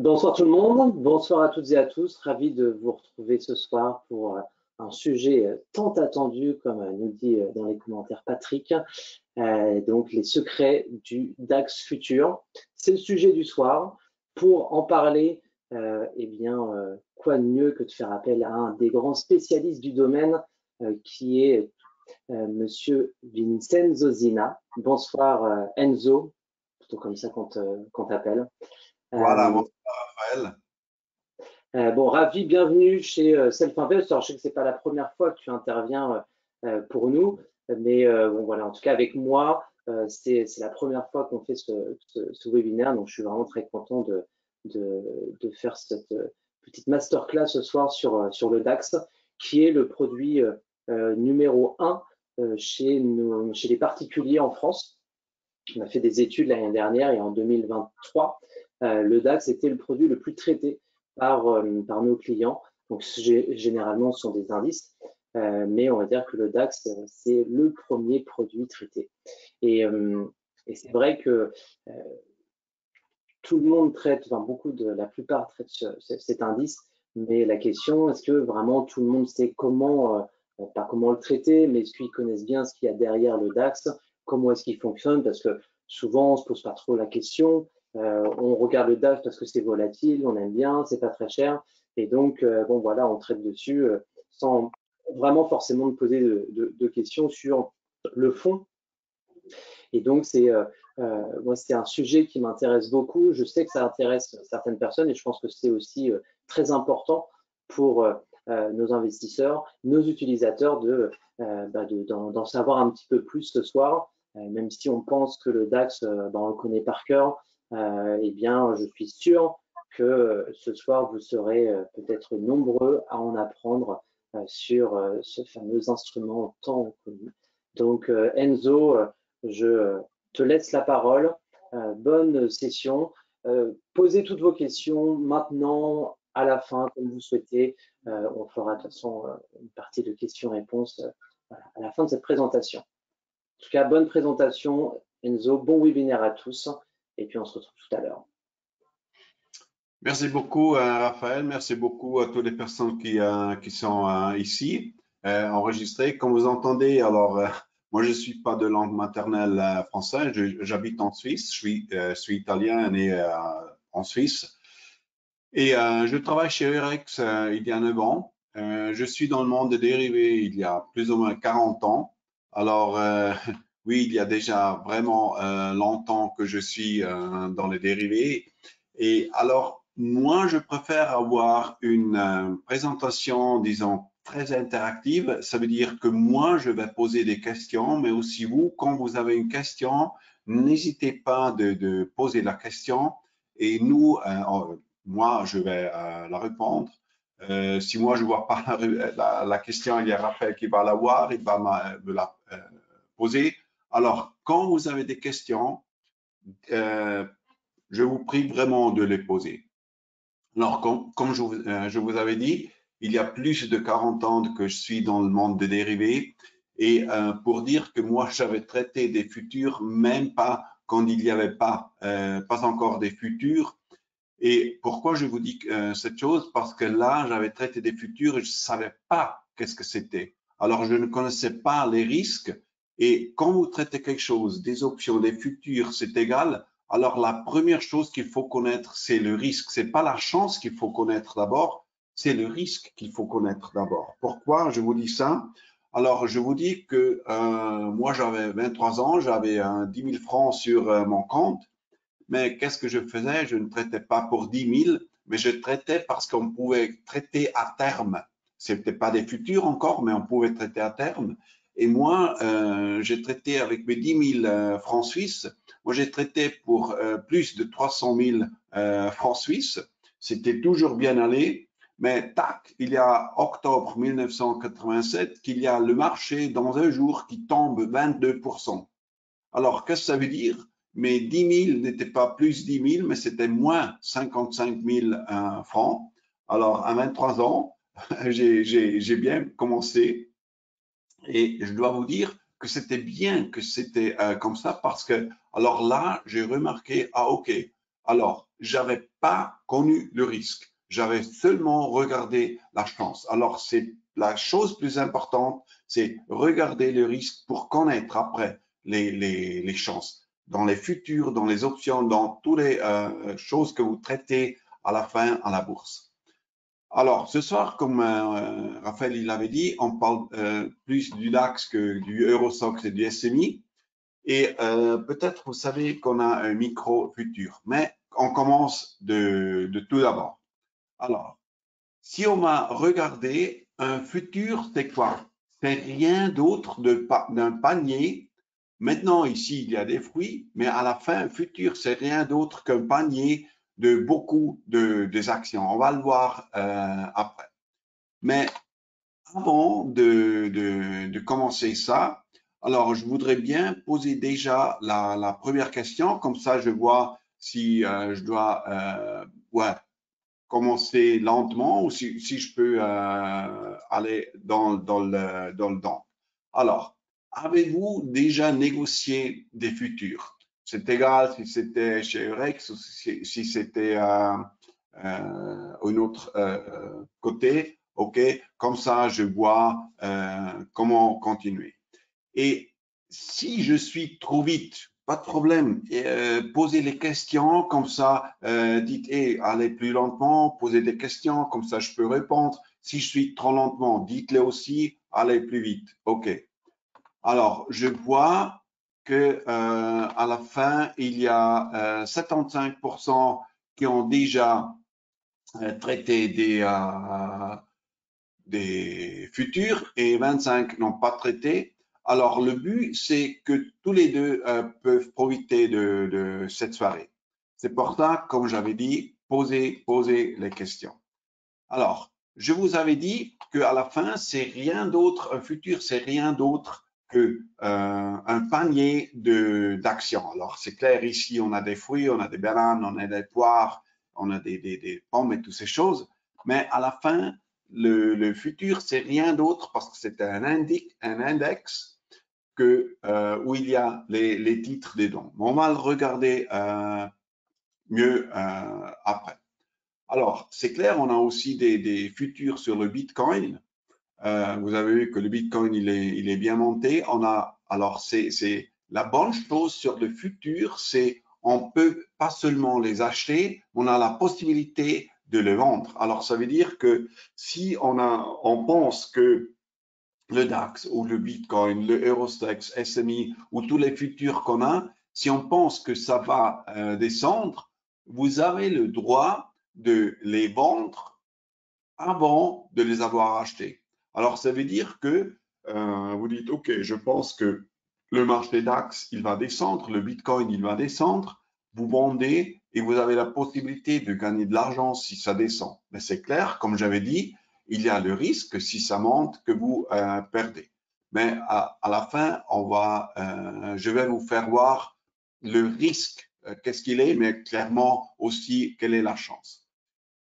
Bonsoir tout le monde, bonsoir à toutes et à tous. Ravi de vous retrouver ce soir pour euh, un sujet euh, tant attendu, comme euh, nous dit dans les commentaires Patrick, donc les secrets du DAX futur. C'est le sujet du soir. Pour en parler, eh bien, quoi de mieux que de faire appel à un des grands spécialistes du domaine qui est Monsieur Vincenzo Zina. Bonsoir Enzo, plutôt comme ça qu'on t'appelle. Voilà, bonsoir Raphaël. Euh, bon, ravi, bienvenue chez euh, Self Invest. Alors, je sais que c'est pas la première fois que tu interviens euh, pour nous, mais bon, voilà, en tout cas avec moi, c'est la première fois qu'on fait ce, webinaire, donc je suis vraiment très content de, de, faire cette petite masterclass ce soir sur, sur le DAX, qui est le produit numéro un chez, chez les particuliers en France. On a fait des études l'année dernière et en 2023, euh, le DAX était le produit le plus traité par, euh, par nos clients. Donc, généralement, ce sont des indices, euh, mais on va dire que le DAX, c'est le premier produit traité. Et, c'est vrai que tout le monde traite, enfin beaucoup de la plupart traitent cet indice, mais la question, est-ce que vraiment tout le monde sait comment, pas comment le traiter, mais est-ce qu'ils connaissent bien ce qu'il y a derrière le DAX, comment est-ce qu'il fonctionne, parce que souvent on se pose pas trop la question. Euh, on regarde le DAF parce que c'est volatile, on aime bien, c'est pas très cher. Et donc, euh, bon, voilà, on traite dessus euh, sans vraiment forcément me poser de, questions sur le fond. Et donc, c'est un sujet qui m'intéresse beaucoup. Je sais que ça intéresse certaines personnes et je pense que c'est aussi très important pour nos investisseurs, nos utilisateurs de bah, d'en savoir un petit peu plus ce soir. même si on pense que le DAX, bah, on le connaît par cœur, eh bien, je suis sûr que ce soir, vous serez euh, peut-être nombreux à en apprendre euh, sur ce fameux instrument tant connu. Donc, Enzo, je te laisse la parole. bonne session. posez toutes vos questions maintenant, à la fin, comme vous souhaitez. on fera de toute façon une partie de questions-réponses à la fin de cette présentation. En tout cas, bonne présentation, Enzo. Bon webinaire à tous et puis on se retrouve tout à l'heure. Merci beaucoup, euh, Raphaël. Merci beaucoup à toutes les personnes qui, euh, sont euh, ici enregistrées. Comme vous entendez, alors, moi, je ne suis pas de langue maternelle française. J'habite en Suisse. Je suis, suis italien né en Suisse. Et je travaille chez Eurex il y a 9 ans. je suis dans le monde des dérivés il y a plus ou moins 40 ans. Alors, oui, il y a déjà vraiment euh, longtemps que je suis euh, dans les dérivés. Et alors, moi, je préfère avoir une euh, présentation, disons, très interactive. Ça veut dire que moi, je vais poser des questions, mais aussi vous, quand vous avez une question, n'hésitez pas de, poser la question. Et nous, moi, je vais la répondre. si moi, je ne vois pas la, question, il y a Raphaël qui va la voir, il va me la poser. Alors, quand vous avez des questions, euh, je vous prie vraiment de les poser. Alors, comme, euh, je, vous, avais dit, il y a plus de 40 ans que je suis dans le monde des dérivés. Et euh, pour dire que moi, j'avais traité des futurs, même pas quand il n'y avait pas, pas encore des futurs. Et pourquoi je vous dis cette chose? Parce que là, j'avais traité des futurs et je ne savais pas qu'est-ce que c'était. Alors, je ne connaissais pas les risques et quand vous traitez quelque chose, des options, des futurs, c'est égal, alors la première chose qu'il faut connaître, c'est le risque. C'est pas la chance qu'il faut connaître d'abord, c'est le risque qu'il faut connaître d'abord. Pourquoi je vous dis ça? Alors, je vous dis que euh, moi, j'avais 23 ans, j'avais 10 000 francs sur euh, mon compte, mais qu'est-ce que je faisais? Je ne traitais pas pour 10 000, mais je traitais parce qu'on pouvait traiter à terme. Ce n'était pas des futurs encore, mais on pouvait traiter à terme. Et moi, euh, j'ai traité avec mes 10 000 euh, francs suisses, moi j'ai traité pour euh, plus de 300 000 francs suisses. C'était toujours bien allé, mais tac, il y a octobre 1987 qu'il y a le marché dans un jour qui tombe 22%. Alors, qu'est-ce que ça veut dire? Mes 10 000 n'étaient pas plus 10 000, mais c'était moins 55 000 francs. Alors, à 23 ans, j'ai bien commencé et je dois vous dire que c'était bien que c'était euh, comme ça parce que, alors là, j'ai remarqué, ah ok, alors j'avais pas connu le risque. J'avais seulement regardé la chance. Alors, c'est la chose plus importante, c'est regarder le risque pour connaître après les, chances dans les futurs, dans les options, dans toutes les euh, choses que vous traitez à la fin à la bourse. Alors, ce soir, comme euh, Raphaël l'avait dit, on parle euh, plus du DAX que du Eurostox et du SMI. Et euh, peut-être vous savez qu'on a un micro futur, mais on commence de, de tout d'abord. Alors, si on va regarder un futur, c'est quoi? C'est rien d'autre d'un panier Maintenant, ici, il y a des fruits, mais à la fin, futur, c'est rien d'autre qu'un panier de beaucoup de, des actions. On va le voir euh, après. Mais avant de, de, de, commencer ça, alors je voudrais bien poser déjà la, la première question, comme ça je vois si euh, je dois euh, ouais, commencer lentement ou si, si je peux euh, aller dans, dans, le, dans le temps. Alors, Avez-vous déjà négocié des futurs? C'est égal si c'était chez Eurex ou si, c'était euh, euh, un autre euh, côté. OK, comme ça, je vois euh, comment continuer. Et si je suis trop vite, pas de problème. Euh, posez les questions, comme ça, euh, dites, hey, allez plus lentement, posez des questions, comme ça je peux répondre. Si je suis trop lentement, dites-les aussi, allez plus vite. OK. Alors, je vois que euh, à la fin, il y a 75% euh, qui ont déjà euh, traité des, des futurs et 25 n'ont pas traité. Alors, le but, c'est que tous les deux peuvent profiter de, cette soirée. C'est pour ça, comme j'avais dit, posez, posez les questions. Alors, je vous avais dit qu'à la fin, c'est rien d'autre, un futur, c'est rien d'autre que euh, un panier d'actions. Alors c'est clair ici on a des fruits, on a des bananes, on a des poires, on a des, des, des pommes et toutes ces choses. Mais à la fin le, le futur c'est rien d'autre parce que c'est un, indique, un index que euh, où il y a les, les titres des dons. On va le regarder euh, mieux euh, après. Alors c'est clair, on a aussi des, des futurs sur le Bitcoin. Euh, vous avez vu que le Bitcoin, il est, il est bien monté. On a, alors, c'est la bonne chose sur le futur, c'est on peut pas seulement les acheter, on a la possibilité de les vendre. Alors, ça veut dire que si on, a, on pense que le DAX ou le Bitcoin, le Eurostex, SMI ou tous les futurs qu'on a, si on pense que ça va euh, descendre, vous avez le droit de les vendre avant de les avoir achetés. Alors, ça veut dire que euh, vous dites, OK, je pense que le marché DAX, il va descendre, le Bitcoin, il va descendre. Vous vendez et vous avez la possibilité de gagner de l'argent si ça descend. Mais c'est clair, comme j'avais dit, il y a le risque si ça monte que vous euh, perdez. Mais à, à, la fin, on va, euh, je vais vous faire voir le risque, euh, qu'est-ce qu'il est, mais clairement aussi quelle est la chance.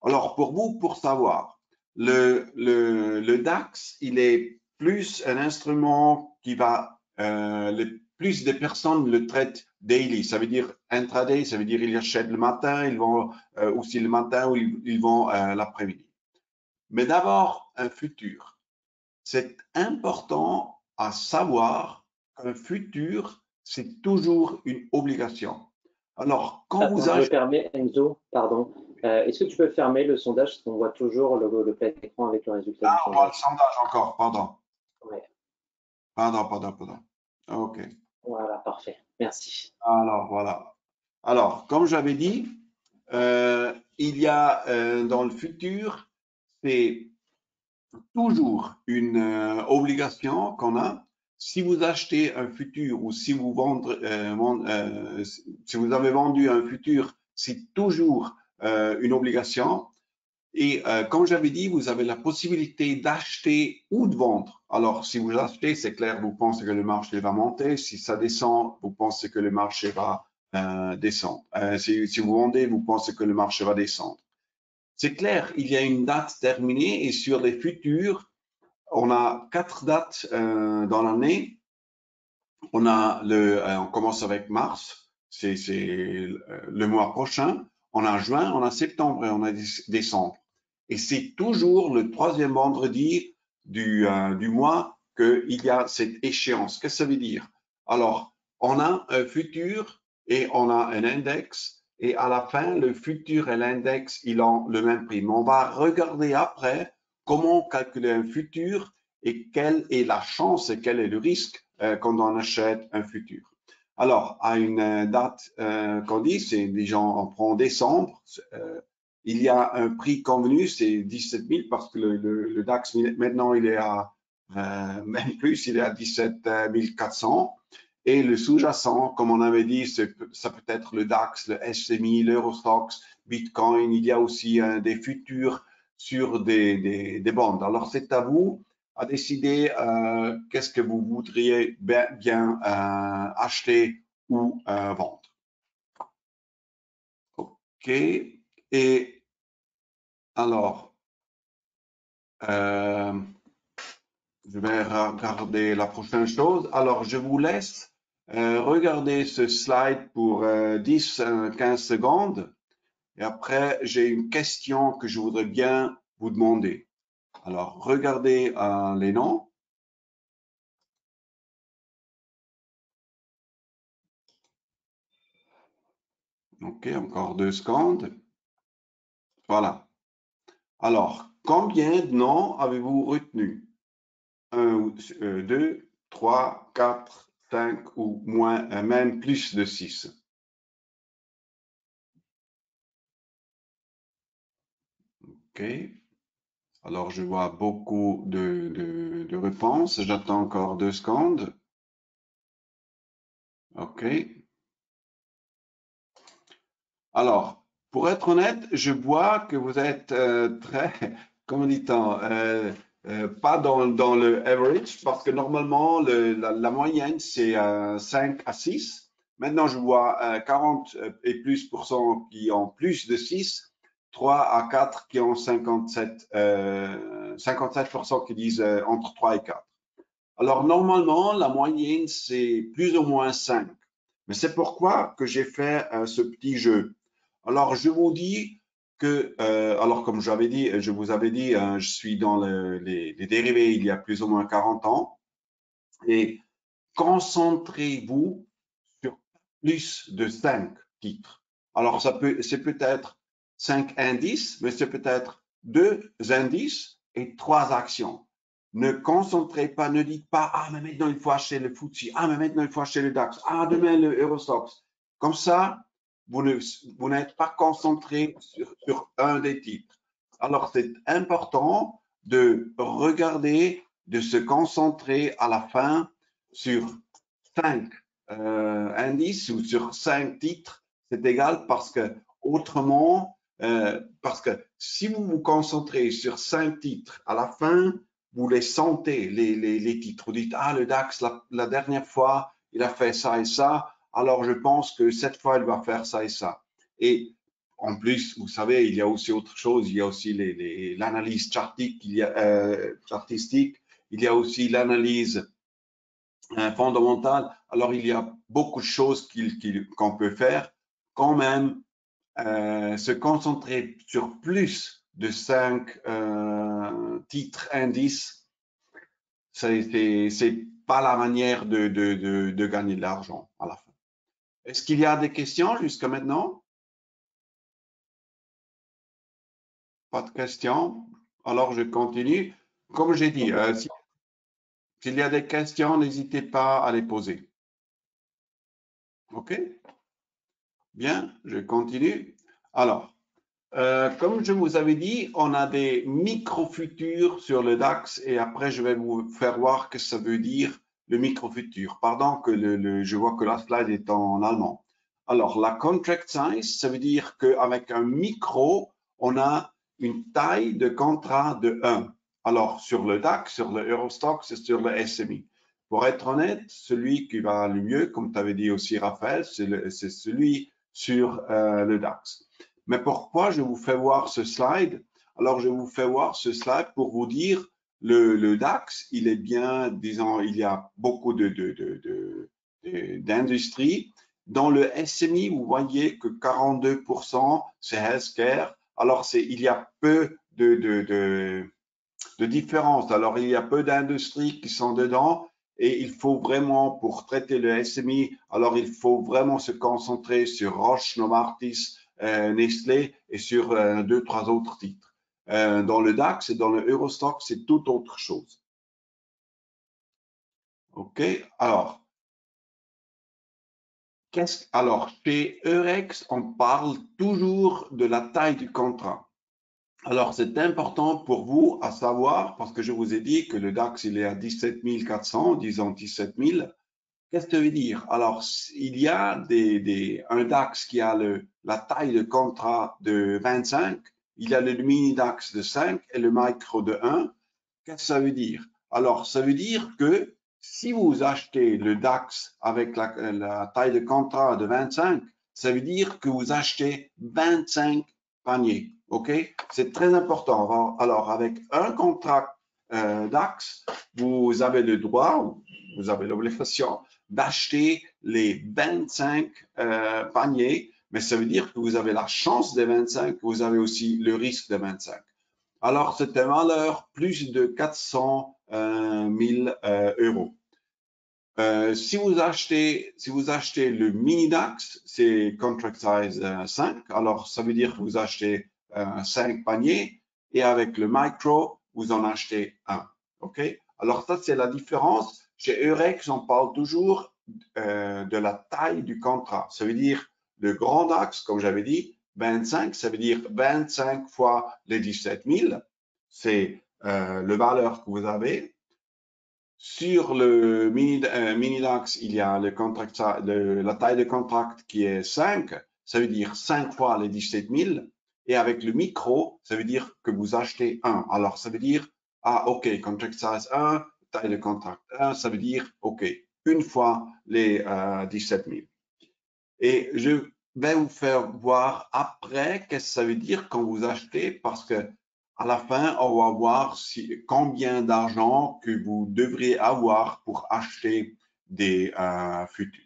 Alors pour vous, pour savoir, le, le, le, DAX, il est plus un instrument qui va, euh, le plus de personnes le traitent daily. Ça veut dire intraday, ça veut dire ils achètent le matin, ils vont euh, aussi le matin ou ils, ils vont euh, l'après-midi. Mais d'abord, un futur. C'est important à savoir qu'un futur, c'est toujours une obligation. Alors, quand ah, vous achetez... Je permets, Enzo, pardon, euh, est-ce que tu peux fermer le sondage parce qu'on voit toujours le, le plein écran avec le résultat Ah, on voit le sondage encore, pardon. Ouais. Pardon, pardon, pardon. OK. Voilà, parfait. Merci. Alors, voilà. Alors, comme j'avais dit, euh, il y a euh, dans le futur, c'est toujours une obligation qu'on a. Si vous achetez un futur ou si vous euh, si vous avez vendu un futur, c'est toujours une obligation. Et euh, comme j'avais dit, vous avez la possibilité d'acheter ou de vendre. Alors, si vous achetez, c'est clair, vous pensez que le marché va monter. Si ça descend, vous pensez que le marché va euh, descendre. Euh, si, vous vendez, vous pensez que le marché va descendre. C'est clair, il y a une date terminée et sur les futurs, on a quatre dates euh, dans l'année. On a le, on commence avec mars, c'est le mois prochain. On a juin, on a septembre et on a décembre. Et c'est toujours le troisième vendredi du, euh, du mois qu'il y a cette échéance. Qu'est-ce que ça veut dire? Alors, on a un futur et on a un index. Et à la fin, le futur et l'index, ils ont le même prix. Mais on va regarder après comment calculer un futur et quelle est la chance et quel est le risque euh, quand on achète un futur. Alors, à une date euh, qu'on dit, c'est gens en prend décembre, euh, il y a un prix convenu, c'est 17 000 parce que le, DAX maintenant il est à euh, même plus, il est à 17 400. Et le sous-jacent, comme on avait dit, ça peut être le DAX, le SMI, l'Eurostox, Bitcoin. Il y a aussi des futurs sur des, des bandes. Alors c'est à vous à décider euh, qu'est-ce que vous voudriez bien, euh, acheter ou euh, vendre. OK. Et alors, je vais regarder la prochaine chose. Alors, je vous laisse regarder ce slide pour 10-15 secondes. Et après, j'ai une question que je voudrais bien vous demander. Alors, regardez euh, les noms. OK, encore deux secondes. Voilà. Alors, combien de noms avez-vous retenu Un, euh, deux, trois, quatre, cinq ou moins, euh, même plus de six. OK. Alors, je vois beaucoup de, de, réponses. J'attends encore deux secondes. OK. Alors, pour être honnête, je vois que vous êtes euh, très, comment dit-on, euh, euh, pas dans, dans, le average, parce que normalement, le, la, moyenne, c'est 5 à 6. Maintenant, je vois 40 et plus pour cent qui ont plus de 6 3 à 4 qui ont 57, euh, 57% qui disent euh, entre 3 et 4. Alors, normalement, la moyenne, c'est plus ou moins 5. Mais c'est pourquoi que j'ai fait euh, ce petit jeu. Alors, je vous dis que, euh, alors comme dit, je vous avais dit, hein, je suis dans le, les, les, dérivés il y a plus ou moins 40 ans. Et concentrez-vous sur plus de 5 titres. Alors, ça peut, c'est peut-être cinq indices, mais c'est peut-être deux indices et trois actions. Ne concentrez pas, ne dites pas, ah, mais maintenant il faut acheter le FTSE, ah, mais maintenant il faut acheter le DAX, ah, demain le Eurostox. Comme ça, vous n'êtes pas concentré sur, un des titres. Alors, c'est important de regarder, de se concentrer à la fin sur cinq euh, indices ou sur cinq titres. C'est égal parce que autrement, euh, parce que si vous vous concentrez sur cinq titres, à la fin, vous les sentez, les, les, les titres. Vous dites, ah, le DAX, la, dernière fois, il a fait ça et ça, alors je pense que cette fois, il va faire ça et ça. Et en plus, vous savez, il y a aussi autre chose, il y a aussi l'analyse chartique, il euh, chartistique, il y a aussi l'analyse euh, fondamentale. Alors, il y a beaucoup de choses qu'on peut faire. Quand même, euh, se concentrer sur plus de cinq euh, titres indices, c'est pas la manière de gagner de l'argent à la fin. Est-ce qu'il y a des questions jusqu'à maintenant? Pas de questions. Alors, je continue. Comme j'ai dit, euh, s'il y a des questions, n'hésitez pas à les poser. OK? Bien, je continue. Alors, euh, comme je vous avais dit, on a des micro-futurs sur le DAX et après, je vais vous faire voir que ça veut dire le micro-futur. Pardon que le, je vois que la slide est en allemand. Alors, la contract size, ça veut dire qu'avec un micro, on a une taille de contrat de 1. Alors, sur le DAX, sur le Eurostox et sur le SMI. Pour être honnête, celui qui va le mieux, comme tu avais dit aussi, Raphaël, c'est celui sur euh, le DAX. Mais pourquoi je vous fais voir ce slide? Alors, je vous fais voir ce slide pour vous dire le, le DAX, il est bien, disons, il y a beaucoup de, de, de, d'industrie Dans le SMI, vous voyez que 42%, c'est healthcare. Alors, il y a peu de, de, de, de différence. Alors, il y a peu d'industries qui sont dedans et il faut vraiment, pour traiter le SMI, alors il faut vraiment se concentrer sur Roche, Novartis, euh, Nestlé et sur euh, deux, trois autres titres. Euh, dans le DAX et dans le Eurostock, c'est tout autre chose. OK, alors, alors, chez Eurex, on parle toujours de la taille du contrat. Alors, c'est important pour vous à savoir, parce que je vous ai dit que le DAX, il est à 17 400, disons 17 000. Qu'est-ce que ça veut dire? Alors, il y a des, un DAX qui a le, la taille de contrat de 25, il y a le mini DAX de 5 et le micro de 1. Qu'est-ce que ça veut dire? Alors, ça veut dire que si vous achetez le DAX avec la, la taille de contrat de 25, ça veut dire que vous achetez 25 paniers. OK? C'est très important. Alors, avec un contrat euh, DAX, vous avez le droit, vous avez l'obligation d'acheter les 25 euh, paniers, mais ça veut dire que vous avez la chance des 25, vous avez aussi le risque des 25. Alors, c'est un valeur plus de 400 000 euh, euros. si vous achetez, si vous achetez le mini DAX, c'est contract size 5. Alors, ça veut dire que vous achetez 5 paniers et avec le micro, vous en achetez un. OK? Alors, ça, c'est la différence. Chez Eurex, on parle toujours euh, de la taille du contrat. Ça veut dire le grand axe, comme j'avais dit, 25, ça veut dire 25 fois les 17 000. C'est euh, le valeur que vous avez. Sur le mini, euh, mini DAX, il y a le contract, la taille de contrat qui est 5. Ça veut dire 5 fois les 17 000. Et avec le micro, ça veut dire que vous achetez un. Alors, ça veut dire, ah, OK, contract size 1, taille de contract 1, ça veut dire, OK, une fois les 17 000. Et je vais vous faire voir après qu'est-ce que ça veut dire quand vous achetez, parce que à la fin, on va voir si, combien d'argent que vous devriez avoir pour acheter des euh, futurs.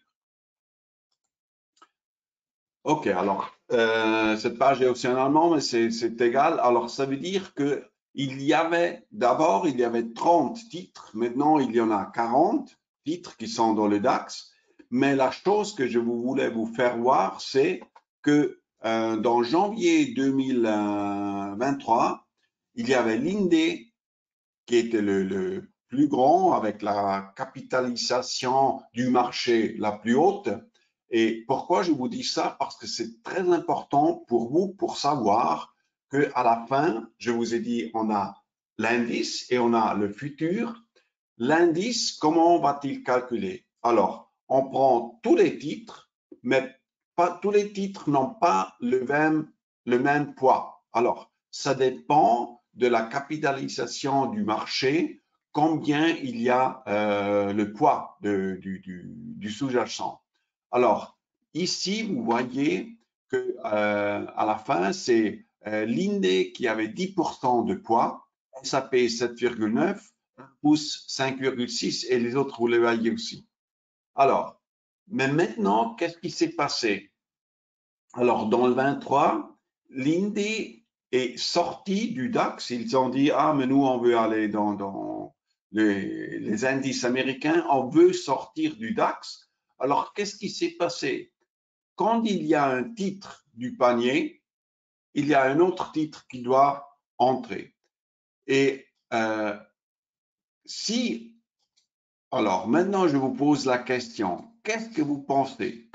OK, alors euh, cette page est aussi en allemand, mais c'est égal. Alors, ça veut dire que il y avait, d'abord, il y avait 30 titres. Maintenant, il y en a 40 titres qui sont dans le DAX. Mais la chose que je voulais vous faire voir, c'est que euh, dans janvier 2023, il y avait l'INDE qui était le plus grand avec la capitalisation du marché la plus haute et pourquoi je vous dis ça? Parce que c'est très important pour vous pour savoir que à la fin, je vous ai dit, on a l'indice et on a le futur. L'indice, comment va-t-il calculer? Alors, on prend tous les titres, mais tous les titres n'ont pas le même, poids. Alors, ça dépend de la capitalisation du marché, combien il y a euh, le poids du sous-jacent. Alors, ici, vous voyez que euh, à la fin, c'est euh, l'INDE qui avait 10% de poids, SAP 7,9%, pouce 5,6% et les autres, vous les voyez aussi. Alors, mais maintenant, qu'est-ce qui s'est passé? Alors, dans le 23, l'INDE est sorti du DAX. Ils ont dit, ah, mais nous, on veut aller dans, les indices américains, on veut sortir du DAX. Alors, qu'est-ce qui s'est passé? Quand il y a un titre du panier, il y a un autre titre qui doit entrer. Et euh, si, alors maintenant je vous pose la question, qu'est-ce que vous pensez?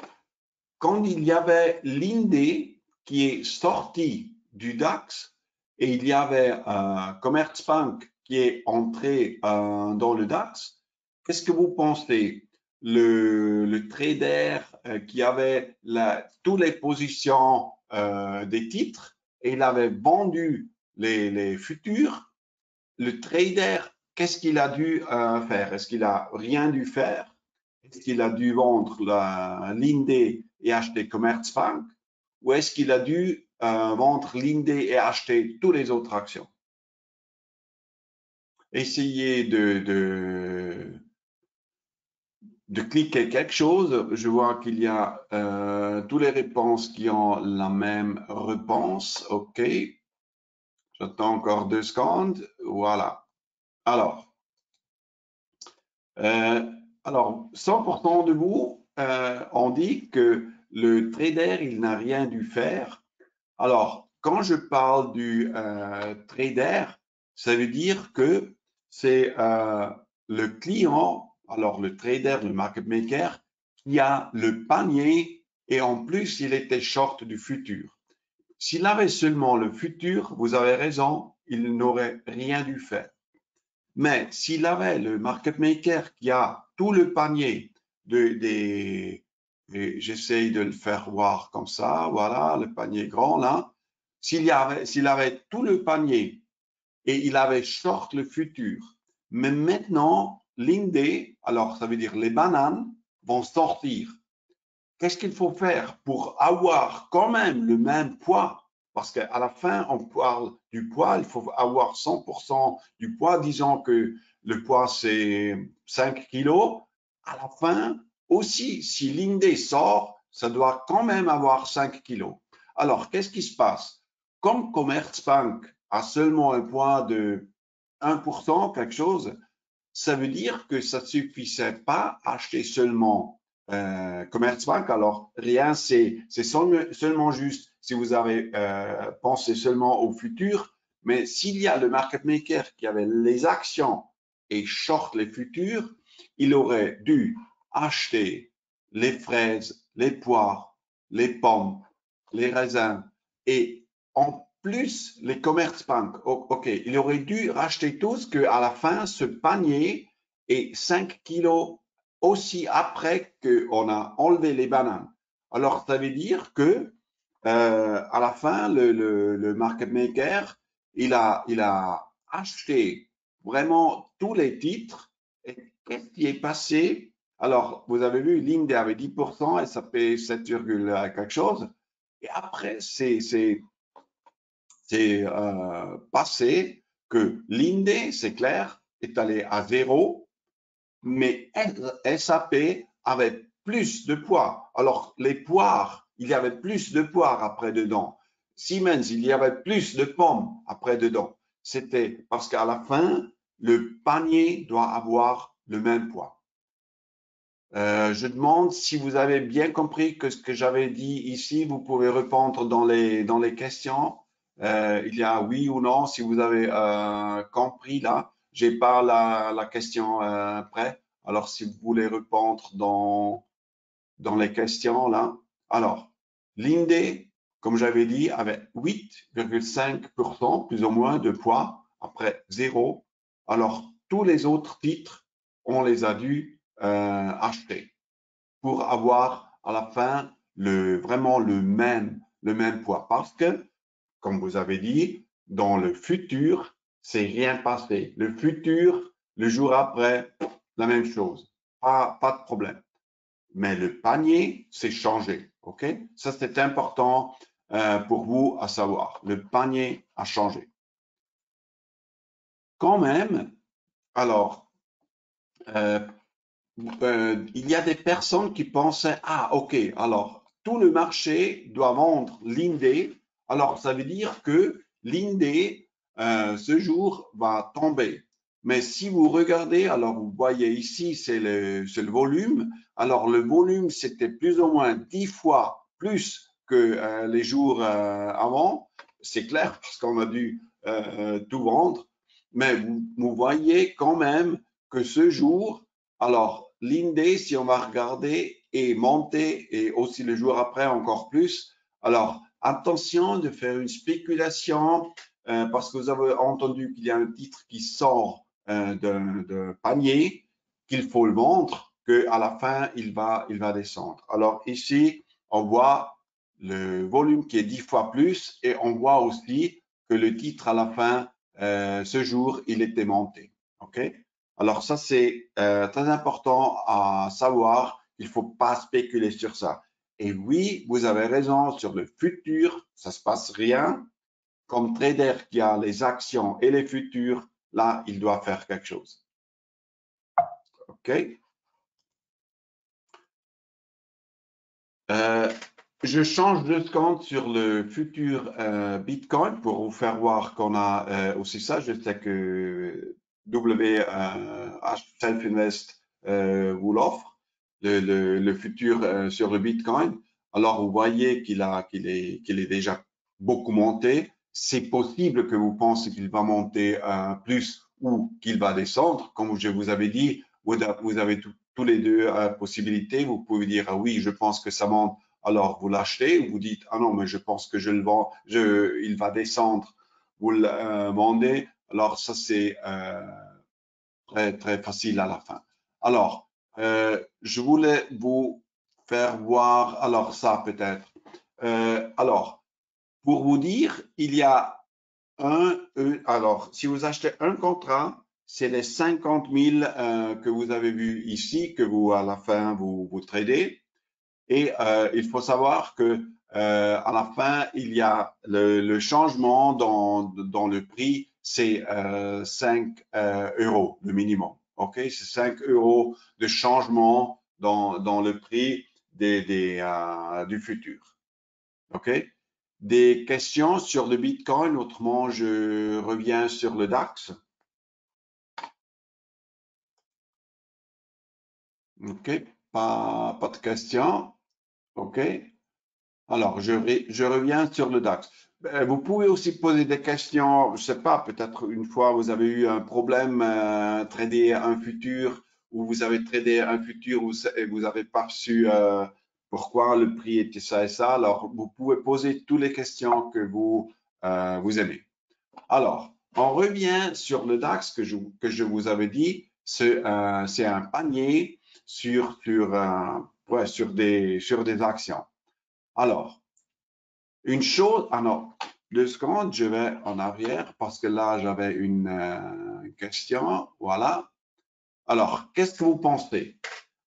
Quand il y avait l'INDE qui est sorti du DAX et il y avait Commerzbank qui est entré euh, dans le DAX, qu'est-ce que vous pensez? Le, trader euh, qui avait la, toutes les positions euh, des titres et il avait vendu les, futurs, le trader, qu'est-ce qu'il a dû euh, faire? Est-ce qu'il a rien dû faire? Est-ce qu'il a dû vendre l'INDE et acheter Commerzbank? Ou est-ce qu'il a dû vendre l'INDE et acheter toutes les autres actions? Essayez de de cliquer quelque chose. Je vois qu'il y a euh, toutes les réponses qui ont la même réponse. OK. J'attends encore deux secondes. Voilà. Alors, euh, alors 100% de vous, euh, on dit que le trader, il n'a rien dû faire. Alors, quand je parle du euh, trader, ça veut dire que c'est le client alors le trader, le market maker, qui a le panier et en plus, il était short du futur. S'il avait seulement le futur, vous avez raison, il n'aurait rien dû faire. Mais s'il avait le market maker qui a tout le panier de, des, j'essaye de le faire voir comme ça, voilà, le panier grand là. S'il avait, s'il avait tout le panier et il avait short le futur, mais maintenant, l'indé, alors ça veut dire les bananes, vont sortir. Qu'est-ce qu'il faut faire pour avoir quand même le même poids? Parce qu'à la fin, on parle du poids, il faut avoir 100% du poids. Disons que le poids, c'est 5 kilos. À la fin, aussi, si l'indé sort, ça doit quand même avoir 5 kilos. Alors, qu'est-ce qui se passe? Comme Commerzbank a seulement un poids de 1%, quelque chose, ça veut dire que ça ne suffisait pas acheter seulement euh, Commerzbank. Alors, rien, c'est seulement juste si vous avez euh, pensé seulement au futur. Mais s'il y a le market maker qui avait les actions et short les futurs, il aurait dû acheter les fraises, les poires, les pommes, les raisins et en plus les Commerzbank. OK, il aurait dû racheter tous qu'à la fin, ce panier est 5 kilos aussi après qu'on a enlevé les bananes. Alors, ça veut dire que euh, à la fin, le, le, market maker, il a, il a acheté vraiment tous les titres. Et qu'est-ce qui est passé? Alors, vous avez vu, l'Inde avait 10%, et ça fait 7, quelque chose. Et après, c'est c'est euh, passé que l'INDE, c'est clair, est allé à zéro, mais SAP avait plus de poids. Alors, les poires, il y avait plus de poires après dedans. Siemens, il y avait plus de pommes après dedans. C'était parce qu'à la fin, le panier doit avoir le même poids. Euh, je demande si vous avez bien compris que ce que j'avais dit ici, vous pouvez répondre dans les, dans les questions. Euh, il y a oui ou non, si vous avez euh, compris là. J'ai pas la, la question euh. Alors, si vous voulez répondre dans, dans les questions là. Alors, l'INDE, comme j'avais dit, avait 8,5% plus ou moins de poids après zéro. Alors, tous les autres titres, on les a dû euh, acheter pour avoir à la fin le, vraiment le même, le même poids. Parce que comme vous avez dit, dans le futur, c'est rien passé. Le futur, le jour après, la même chose. Pas, pas de problème. Mais le panier, c'est changé. OK? Ça, c'est important euh, pour vous à savoir. Le panier a changé. Quand même, alors, euh, euh, il y a des personnes qui pensaient, ah, OK, alors, tout le marché doit vendre l'INDE alors ça veut dire que l'INDE, euh, ce jour, va tomber. Mais si vous regardez, alors vous voyez ici, c'est le, volume. Alors le volume, c'était plus ou moins dix fois plus que euh, les jours euh, avant. C'est clair parce qu'on a dû tout vendre. Mais vous, vous, voyez quand même que ce jour, alors l'INDE, si on va regarder, est monté et aussi le jour après encore plus. Alors attention de faire une spéculation euh, parce que vous avez entendu qu'il y a un titre qui sort euh, d'un panier, qu'il faut le vendre, qu'à la fin, il va, il va descendre. Alors ici, on voit le volume qui est dix fois plus et on voit aussi que le titre à la fin, euh, ce jour, il était monté. OK? Alors ça, c'est euh, très important à savoir. Il faut pas spéculer sur ça. Et oui, vous avez raison, sur le futur, ça se passe rien. Comme trader qui a les actions et les futurs, là, il doit faire quelque chose. OK? Euh, je change de compte sur le futur euh, Bitcoin pour vous faire voir qu'on a euh, aussi ça. Je sais que WH Self Invest vous l'offre, le, le, futur sur le Bitcoin. Alors, vous voyez qu'il a, qu'il est, qu'il est déjà beaucoup monté. C'est possible que vous pensez qu'il va monter plus ou qu'il va descendre. Comme je vous avais dit, vous avez tous les deux possibilités. Vous pouvez dire, ah oui, je pense que ça monte alors vous l'achetez ou vous dites ah non mais je pense que je le vends, je, il va descendre, vous le euh, vendez. Alors ça c'est euh, très très facile à la fin. Alors euh, je voulais vous faire voir alors ça peut-être. alors pour vous dire il y a un alors si vous achetez un contrat c'est les 50 000 que vous avez vu ici que vous à la fin vous vous tradez et euh, il faut savoir que euh, à la fin, il y a le, changement dans, dans, le prix, c'est euh, 5 euh, euros le minimum. Ok, c'est 5 euros de changement dans, le prix euh, du futur. Ok, des questions sur le Bitcoin. Autrement, je reviens sur le DAX. Ok, pas, de questions. OK? Alors, je, reviens sur le DAX. Ben, vous pouvez aussi poser des questions, je sais pas, peut-être une fois vous avez eu un problème, euh, trader un futur, ou vous avez tradé un futur et vous n'avez pas su euh, pourquoi le prix était ça et ça. Alors, vous pouvez poser toutes les questions que vous, euh, vous aimez. Alors, on revient sur le DAX que je, que je vous avais dit. C'est un panier sur, sur ouais, sur, des, sur des actions. Alors, une chose, alors, deux secondes, je vais en arrière parce que là, j'avais une euh, question. Voilà. Alors, qu'est-ce que vous pensez?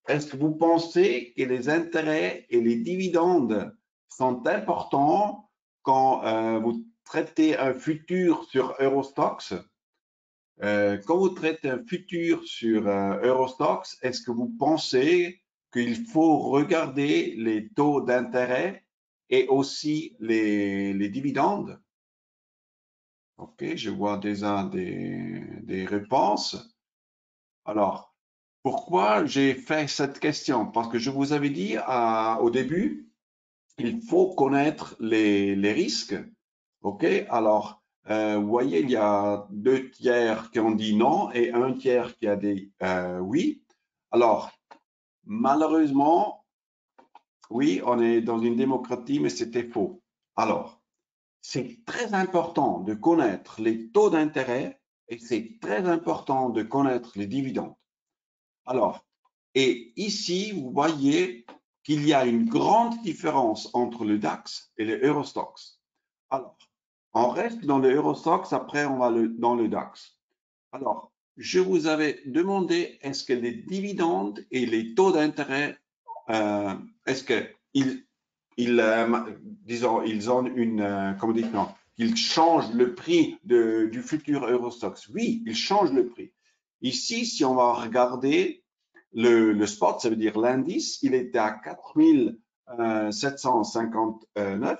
Est-ce que vous pensez que les intérêts et les dividendes sont importants quand euh, vous traitez un futur sur Eurostox? Euh, quand vous traitez un futur sur Eurostox, est-ce que vous pensez qu'il faut regarder les taux d'intérêt et aussi les, dividendes. OK, je vois déjà des, réponses. Alors, pourquoi j'ai fait cette question? Parce que je vous avais dit au début, il faut connaître les, les risques. OK, alors, euh, vous voyez, il y a deux tiers qui ont dit non et un tiers qui a dit euh, oui. Alors, Malheureusement, oui, on est dans une démocratie, mais c'était faux. Alors, c'est très important de connaître les taux d'intérêt et c'est très important de connaître les dividendes. Alors, et ici, vous voyez qu'il y a une grande différence entre le DAX et le Eurostox. Alors, on reste dans le Eurostox, après on va dans le DAX. Alors, je vous avais demandé est-ce que les dividendes et les taux d'intérêt, euh, est-ce qu'ils, ils, euh, disons, ils ont une, euh, comment dit non, ils changent le prix de, du futur Eurostox Oui, ils changent le prix. Ici, si on va regarder le, le spot, ça veut dire l'indice, il était à 4759.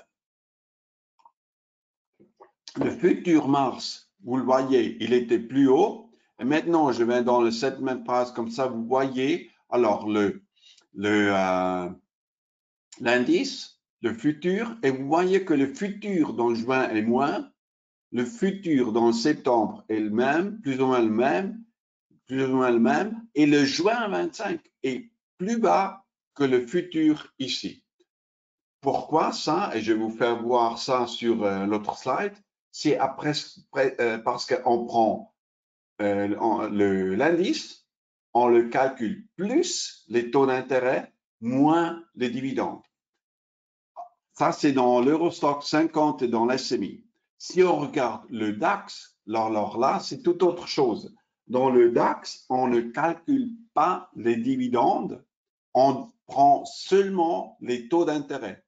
Le futur Mars, vous le voyez, il était plus haut, et maintenant, je vais dans le settlement price, comme ça, vous voyez, alors, le, le, euh, l'indice, le futur, et vous voyez que le futur dans juin est moins, le futur dans septembre est le même, plus ou moins le même, plus ou moins le même, et le juin 25 est plus bas que le futur ici. Pourquoi ça? Et je vais vous faire voir ça sur euh, l'autre slide. C'est après, euh, parce qu'on prend euh, l'indice, on le calcule plus les taux d'intérêt, moins les dividendes. Ça, c'est dans l'Eurostock 50 et dans l'SMI. Si on regarde le DAX, alors, là, c'est tout autre chose. Dans le DAX, on ne calcule pas les dividendes, on prend seulement les taux d'intérêt.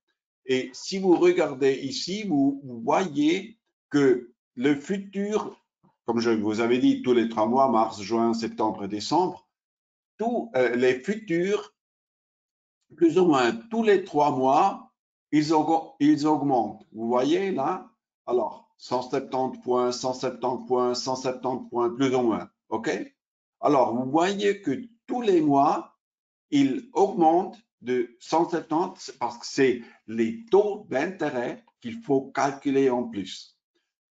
Et si vous regardez ici, vous voyez que le futur comme je vous avais dit, tous les trois mois, mars, juin, septembre et décembre, tous euh, les futurs plus ou moins tous les trois mois, ils, ils augmentent. Vous voyez là? Alors, 170 points, 170 points, 170 points, plus ou moins. OK? Alors, vous voyez que tous les mois, ils augmentent de 170 parce que c'est les taux d'intérêt qu'il faut calculer en plus.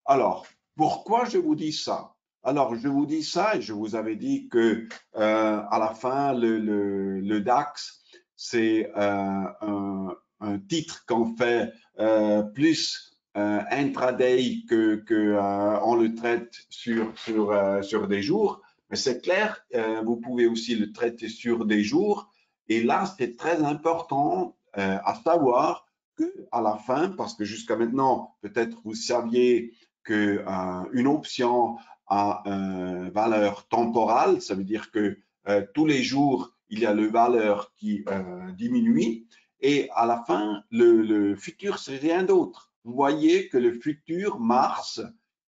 Alors, pourquoi je vous dis ça? Alors, je vous dis ça je vous avais dit que euh, à la fin, le, DAX, c'est euh, un, titre qu'on fait euh, plus intraday que, que le traite sur, sur, sur des jours. Mais c'est clair, vous pouvez aussi le traiter sur des jours. Et là, c'est très important à savoir que à la fin, parce que jusqu'à maintenant, peut-être vous saviez qu'une euh, option a une valeur temporale, ça veut dire que euh, tous les jours, il y a le valeur qui euh, diminue et à la fin, le, futur, c'est rien d'autre. Vous voyez que le futur, Mars,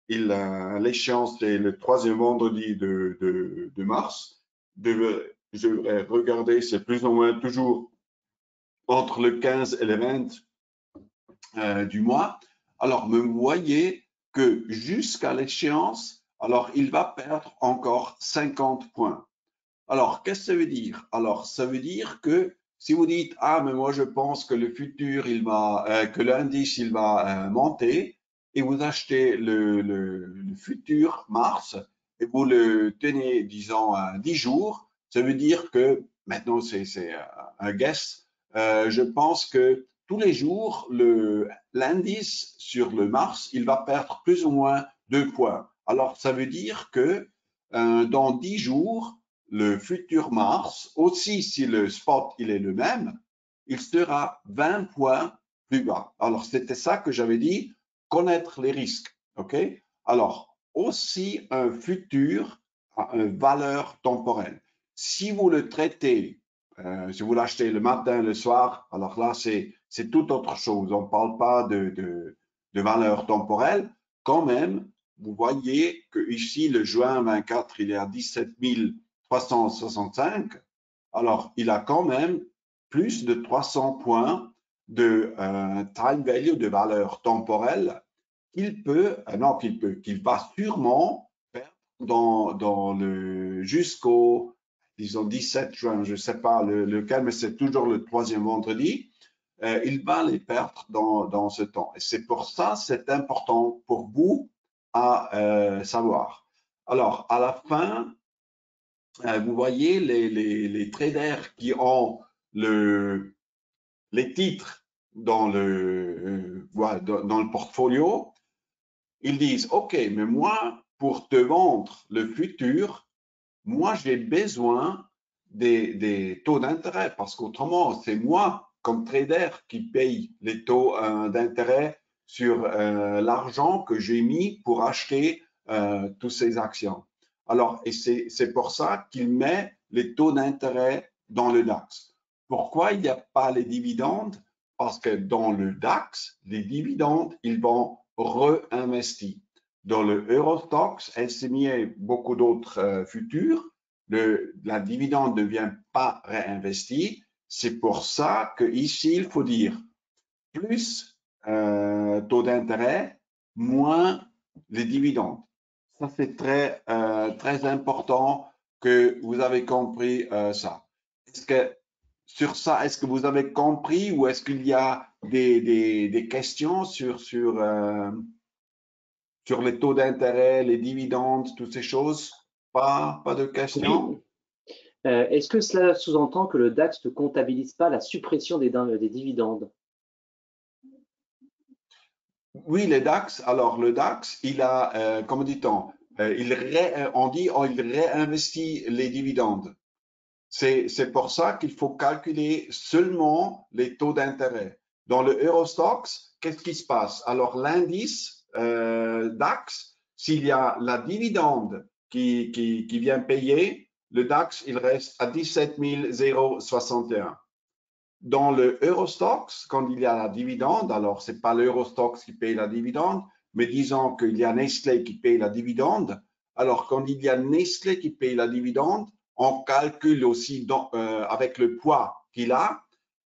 l'échéance est le troisième vendredi de, de, mars. De, je vais regarder, c'est plus ou moins toujours entre le 15 et le 20 du mois. Alors, vous voyez que jusqu'à l'échéance, alors il va perdre encore 50 points. Alors, qu'est-ce que ça veut dire? Alors, ça veut dire que si vous dites ah mais moi je pense que le futur va euh, que l'indice il va euh, monter et vous achetez le, futur Mars et vous le tenez disons 10 jours, ça veut dire que maintenant c'est un guess. Euh, je pense que tous les jours, l'indice sur le Mars, il va perdre plus ou moins deux points. Alors, ça veut dire que euh, dans dix jours, le futur Mars, aussi si le spot il est le même, il sera 20 points plus bas. Alors, c'était ça que j'avais dit, connaître les risques. OK? Alors, aussi un futur a une valeur temporelle. Si vous le traitez, euh, si vous l'achetez le matin, le soir, alors là, c'est tout autre chose. On ne parle pas de, de, de, valeur temporelle. Quand même, vous voyez que ici, le juin 24, il est à 17 365. Alors, il a quand même plus de 300 points de euh, time value, de valeur temporelle, qu'il peut, euh, non, qu'il peut, qu'il va sûrement perdre dans, dans le jusqu'au, disons, 17 juin, je ne sais pas lequel, mais c'est toujours le troisième vendredi. Euh, il va les perdre dans, ce temps. Et c'est pour ça, c'est important pour vous à euh, savoir. Alors, à la fin, euh, vous voyez les, traders qui ont le, les titres dans le, dans le portfolio, ils disent, OK, mais moi, pour te vendre le futur, moi, j'ai besoin des, des taux d'intérêt parce qu'autrement, c'est moi comme trader qui paye les taux euh, d'intérêt sur euh, l'argent que j'ai mis pour acheter euh, toutes ces actions. Alors, et c'est pour ça qu'il met les taux d'intérêt dans le DAX. Pourquoi il n'y a pas les dividendes? Parce que dans le DAX, les dividendes, ils vont réinvestir. Dans le Eurostox, SMI beaucoup d'autres futurs, le, la dividende ne vient pas réinvestir, c'est pour ça qu'ici, il faut dire plus euh, taux d'intérêt, moins les dividendes. Ça, c'est très, euh, très important que vous avez compris euh, ça. Est-ce que sur ça, est-ce que vous avez compris ou est-ce qu'il y a des, des, des, questions sur, sur, sur les taux d'intérêt, les dividendes, toutes ces choses? Pas, pas de questions? Est-ce que cela sous-entend que le DAX ne comptabilise pas la suppression des, dividendes? Oui, le DAX. Alors, le DAX, il a, euh, comment dit-on, euh, il on dit oh, il réinvestit les dividendes. C'est pour ça qu'il faut calculer seulement les taux d'intérêt. Dans le Eurostox, qu'est-ce qui se passe? Alors, l'indice DAX, s'il y a la dividende qui, qui, qui vient payer, le DAX, il reste à 17 061. Dans le Eurostox, quand il y a la dividende, alors ce n'est pas l'Eurostox qui paye la dividende, mais disons qu'il y a Nestlé qui paye la dividende. Alors, quand il y a Nestlé qui paye la dividende, on calcule aussi euh, avec le poids qu'il a,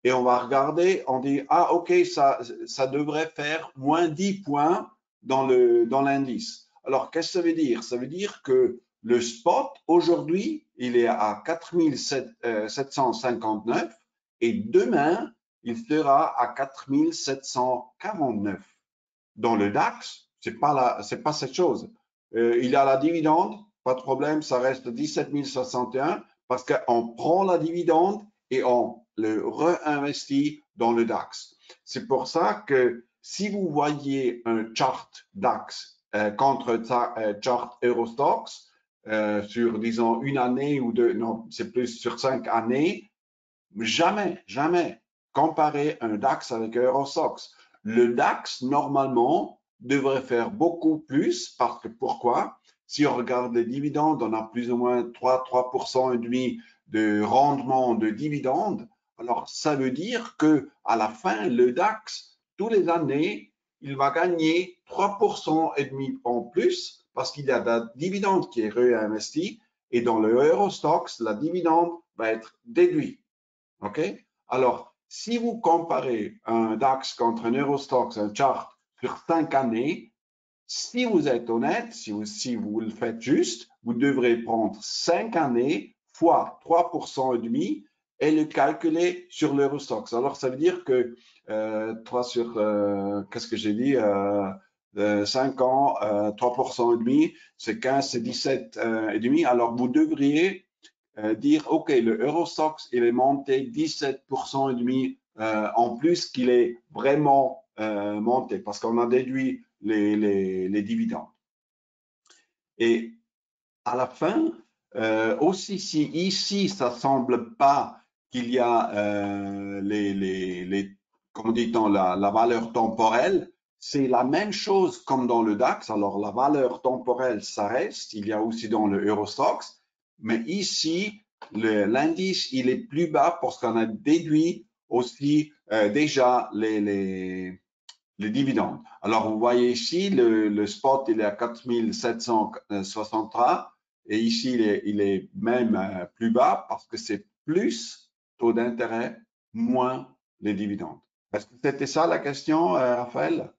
et on va regarder, on dit, ah, OK, ça, ça devrait faire moins 10 points dans l'indice. Dans Alors, qu'est-ce que ça veut dire? Ça veut dire que le spot, aujourd'hui, il est à 4759 euh, et demain, il sera à 4749. Dans le DAX, c'est pas pas cette chose. Euh, il y a la dividende, pas de problème, ça reste 17 061 parce qu'on prend la dividende et on le réinvestit dans le DAX. C'est pour ça que si vous voyez un chart DAX euh, contre euh, chart Eurostox sur, disons, une année ou deux, non, c'est plus sur cinq années, jamais, jamais comparer un DAX avec Eurostox. Le DAX, normalement, devrait faire beaucoup plus parce que pourquoi? Si on regarde les dividendes, on a plus ou moins 3, 3% et demi de rendement de dividendes. Alors, ça veut dire que à la fin, le DAX, tous les années, il va gagner 3% et demi en plus parce qu'il y a la dividende qui est réinvestie et dans le Eurostox, la dividende va être déduite. OK? Alors, si vous comparez un DAX contre un Eurostox, un chart sur cinq années, si vous êtes honnête, si vous, si vous le faites juste, vous devrez prendre cinq années fois 3% et demi et le calculer sur l'Eurostox. Alors, ça veut dire que euh, 3 sur, euh, qu'est-ce que j'ai dit, euh, 5 euh, ans, 3% euh, et demi, c'est 15, c'est 17 et demi. Alors, vous devriez dire, OK, le Eurostox, il est monté 17% et demi en plus qu'il est vraiment monté parce qu'on a déduit les, les, dividendes. Et à la fin, euh, aussi, si ici, ça semble pas qu'il y a euh, les, les, les, dit-on, la, la, valeur temporelle, c'est la même chose comme dans le DAX. Alors, la valeur temporelle, ça reste. Il y a aussi dans le Eurostox. Mais ici, l'indice, il est plus bas parce qu'on a déduit aussi euh, déjà les, les, les, dividendes. Alors, vous voyez ici, le, spot, il est à 4763 et ici, il est, même euh, plus bas parce que c'est plus taux d'intérêt, moins les dividendes. Est-ce que c'était ça la question, euh, Raphaël?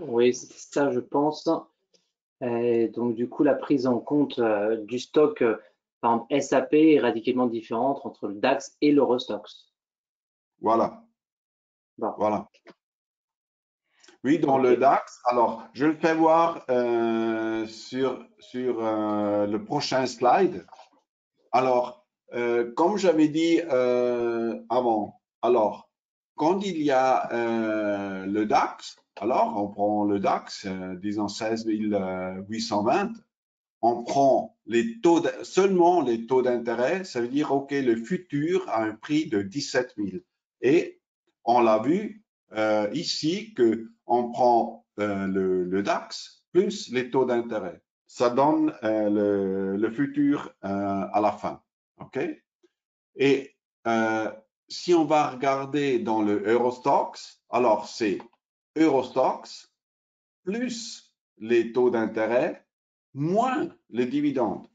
Oui, c'est ça, je pense. Et donc, du coup, la prise en compte euh, du stock, par exemple, SAP est radicalement différente entre le DAX et l'Eurostox. Voilà. Voilà. Oui, dans le DAX. Alors, je le fais voir euh, sur, sur euh, le prochain slide. Alors, euh, comme j'avais dit avant, alors, quand il y a le DAX, alors on prend le DAX, disons 16 820, on prend les taux seulement les taux d'intérêt, ça veut dire, OK, le futur a un prix de 17 000. Et on l'a vu ici que on prend euh, le, DAX plus les taux d'intérêt. Ça donne euh, le, futur euh, à la fin. OK? Et si on va regarder dans le Eurostox, alors c'est Eurostox plus les taux d'intérêt moins les dividendes.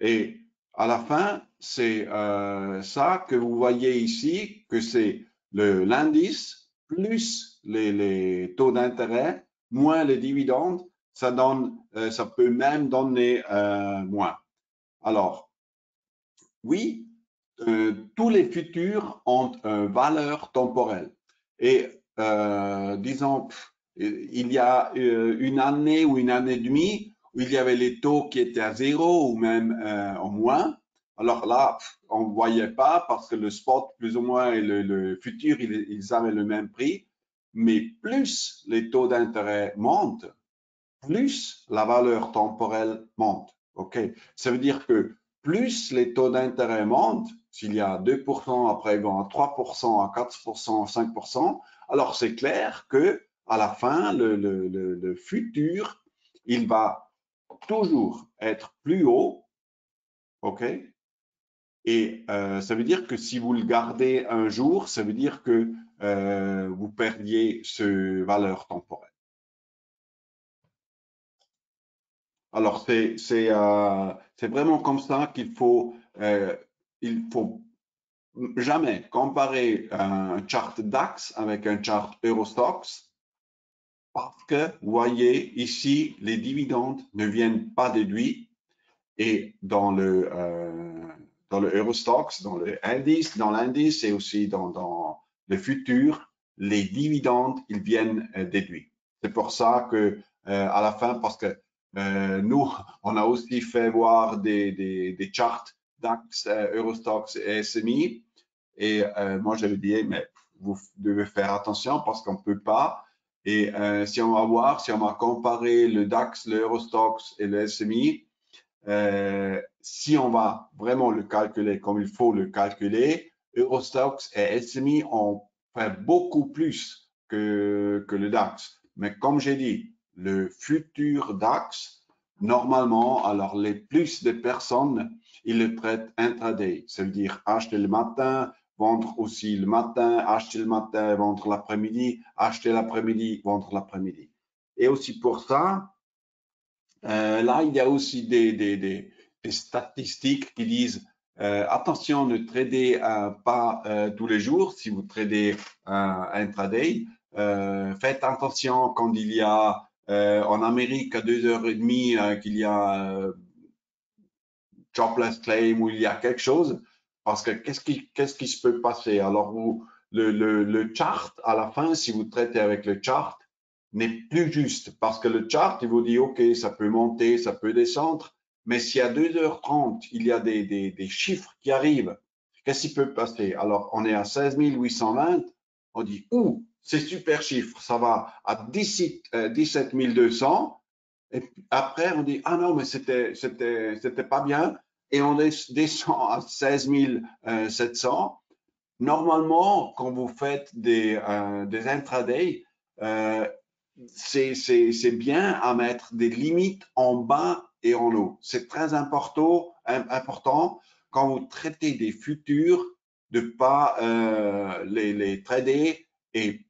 Et à la fin, c'est ça que vous voyez ici, que c'est l'indice plus les, taux d'intérêt, moins les dividendes, ça, donne, euh, ça peut même donner euh, moins. Alors, oui, euh, tous les futurs ont une valeur temporelle. Et disons, il y a une année ou une année et demie où il y avait les taux qui étaient à zéro ou même au moins. Alors là, on ne voyait pas parce que le spot, plus ou moins, et le, futur, ils, avaient le même prix. Mais plus les taux d'intérêt montent, plus la valeur temporelle monte. OK? Ça veut dire que plus les taux d'intérêt montent, s'il y a 2%, après ils vont à 3%, à 4%, à 5%, alors c'est clair que à la fin, le, le futur, il va toujours être plus haut, OK, et euh, ça veut dire que si vous le gardez un jour, ça veut dire que euh, vous perdiez ce valeur temporelle. Alors, c'est euh, vraiment comme ça qu'il faut, euh, il faut jamais comparer un chart DAX avec un chart Eurostox parce que, vous voyez, ici, les dividendes ne viennent pas déduits et dans le, euh, dans le Eurostox, dans le indice, dans l'indice et aussi dans, le futur, les dividendes, ils viennent euh, déduits. C'est pour ça que euh, à la fin, parce que nous, on a aussi fait voir des, des, des charts DAX, Eurostox et SMI. Et euh, moi, j'avais dit, mais vous devez faire attention parce qu'on ne peut pas. Et euh, si on va voir, si on va comparer le DAX, le Eurostox et le SMI, euh, si on va vraiment le calculer comme il faut le calculer, Eurostox et SMI ont fait beaucoup plus que, que le DAX. Mais comme j'ai dit, le futur DAX, normalement, alors les plus de personnes, ils le traitent intraday. Ça veut dire acheter le matin, vendre aussi le matin, acheter le matin, vendre l'après-midi, acheter l'après-midi, vendre l'après-midi. Et aussi pour ça, euh, là, il y a aussi des, des, des, statistiques qui disent euh, attention, ne tradez euh, pas tous les jours si vous tradez intraday. Faites attention quand il y a en Amérique à 2h30 qu'il y a jobless claim ou il y a quelque chose. Parce que qu'est-ce qui, se peut passer? Alors, vous, le, chart, à la fin, si vous traitez avec le chart, n'est plus juste. Parce que le chart, il vous dit, OK, ça peut monter, ça peut descendre, mais si à 2h30, il y a des chiffres qui arrivent, qu'est-ce qui peut passer? Alors, on est à 16 820, on dit, ouh, c'est super chiffre, ça va à 17, euh, 17 200, et après, on dit, ah non, mais c'était, c'était, c'était pas bien, et on descend à 16 700. Normalement, quand vous faites des, euh, intraday, euh, c'est bien à mettre des limites en bas et en haut. C'est très important, quand vous traitez des futurs de pas euh, les trader et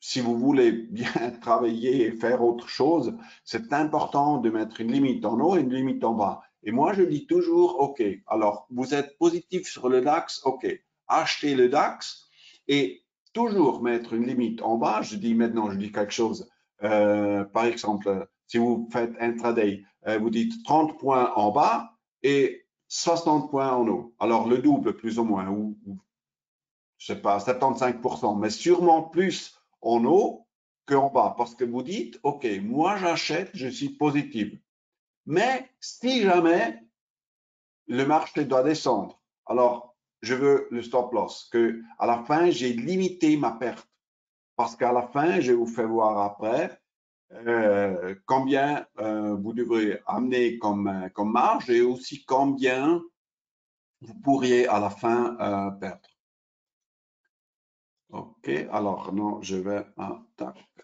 si vous voulez bien travailler et faire autre chose, c'est important de mettre une limite en haut et une limite en bas. Et moi, je dis toujours, OK, alors vous êtes positif sur le DAX, OK, achetez le DAX et toujours mettre une limite en bas. Je dis maintenant, je dis quelque chose. Euh, par exemple, si vous faites intraday, euh, vous dites 30 points en bas et 60 points en haut. Alors le double plus ou moins, ou, ou je sais pas, 75%, mais sûrement plus en haut qu'en bas, parce que vous dites, OK, moi j'achète, je suis positif. Mais si jamais le marché doit descendre, alors je veux le stop loss, que à la fin j'ai limité ma perte, parce qu'à la fin je vous fais voir après euh, combien euh, vous devrez amener comme, comme marge et aussi combien vous pourriez à la fin euh, perdre. OK, alors non, je vais. Ah,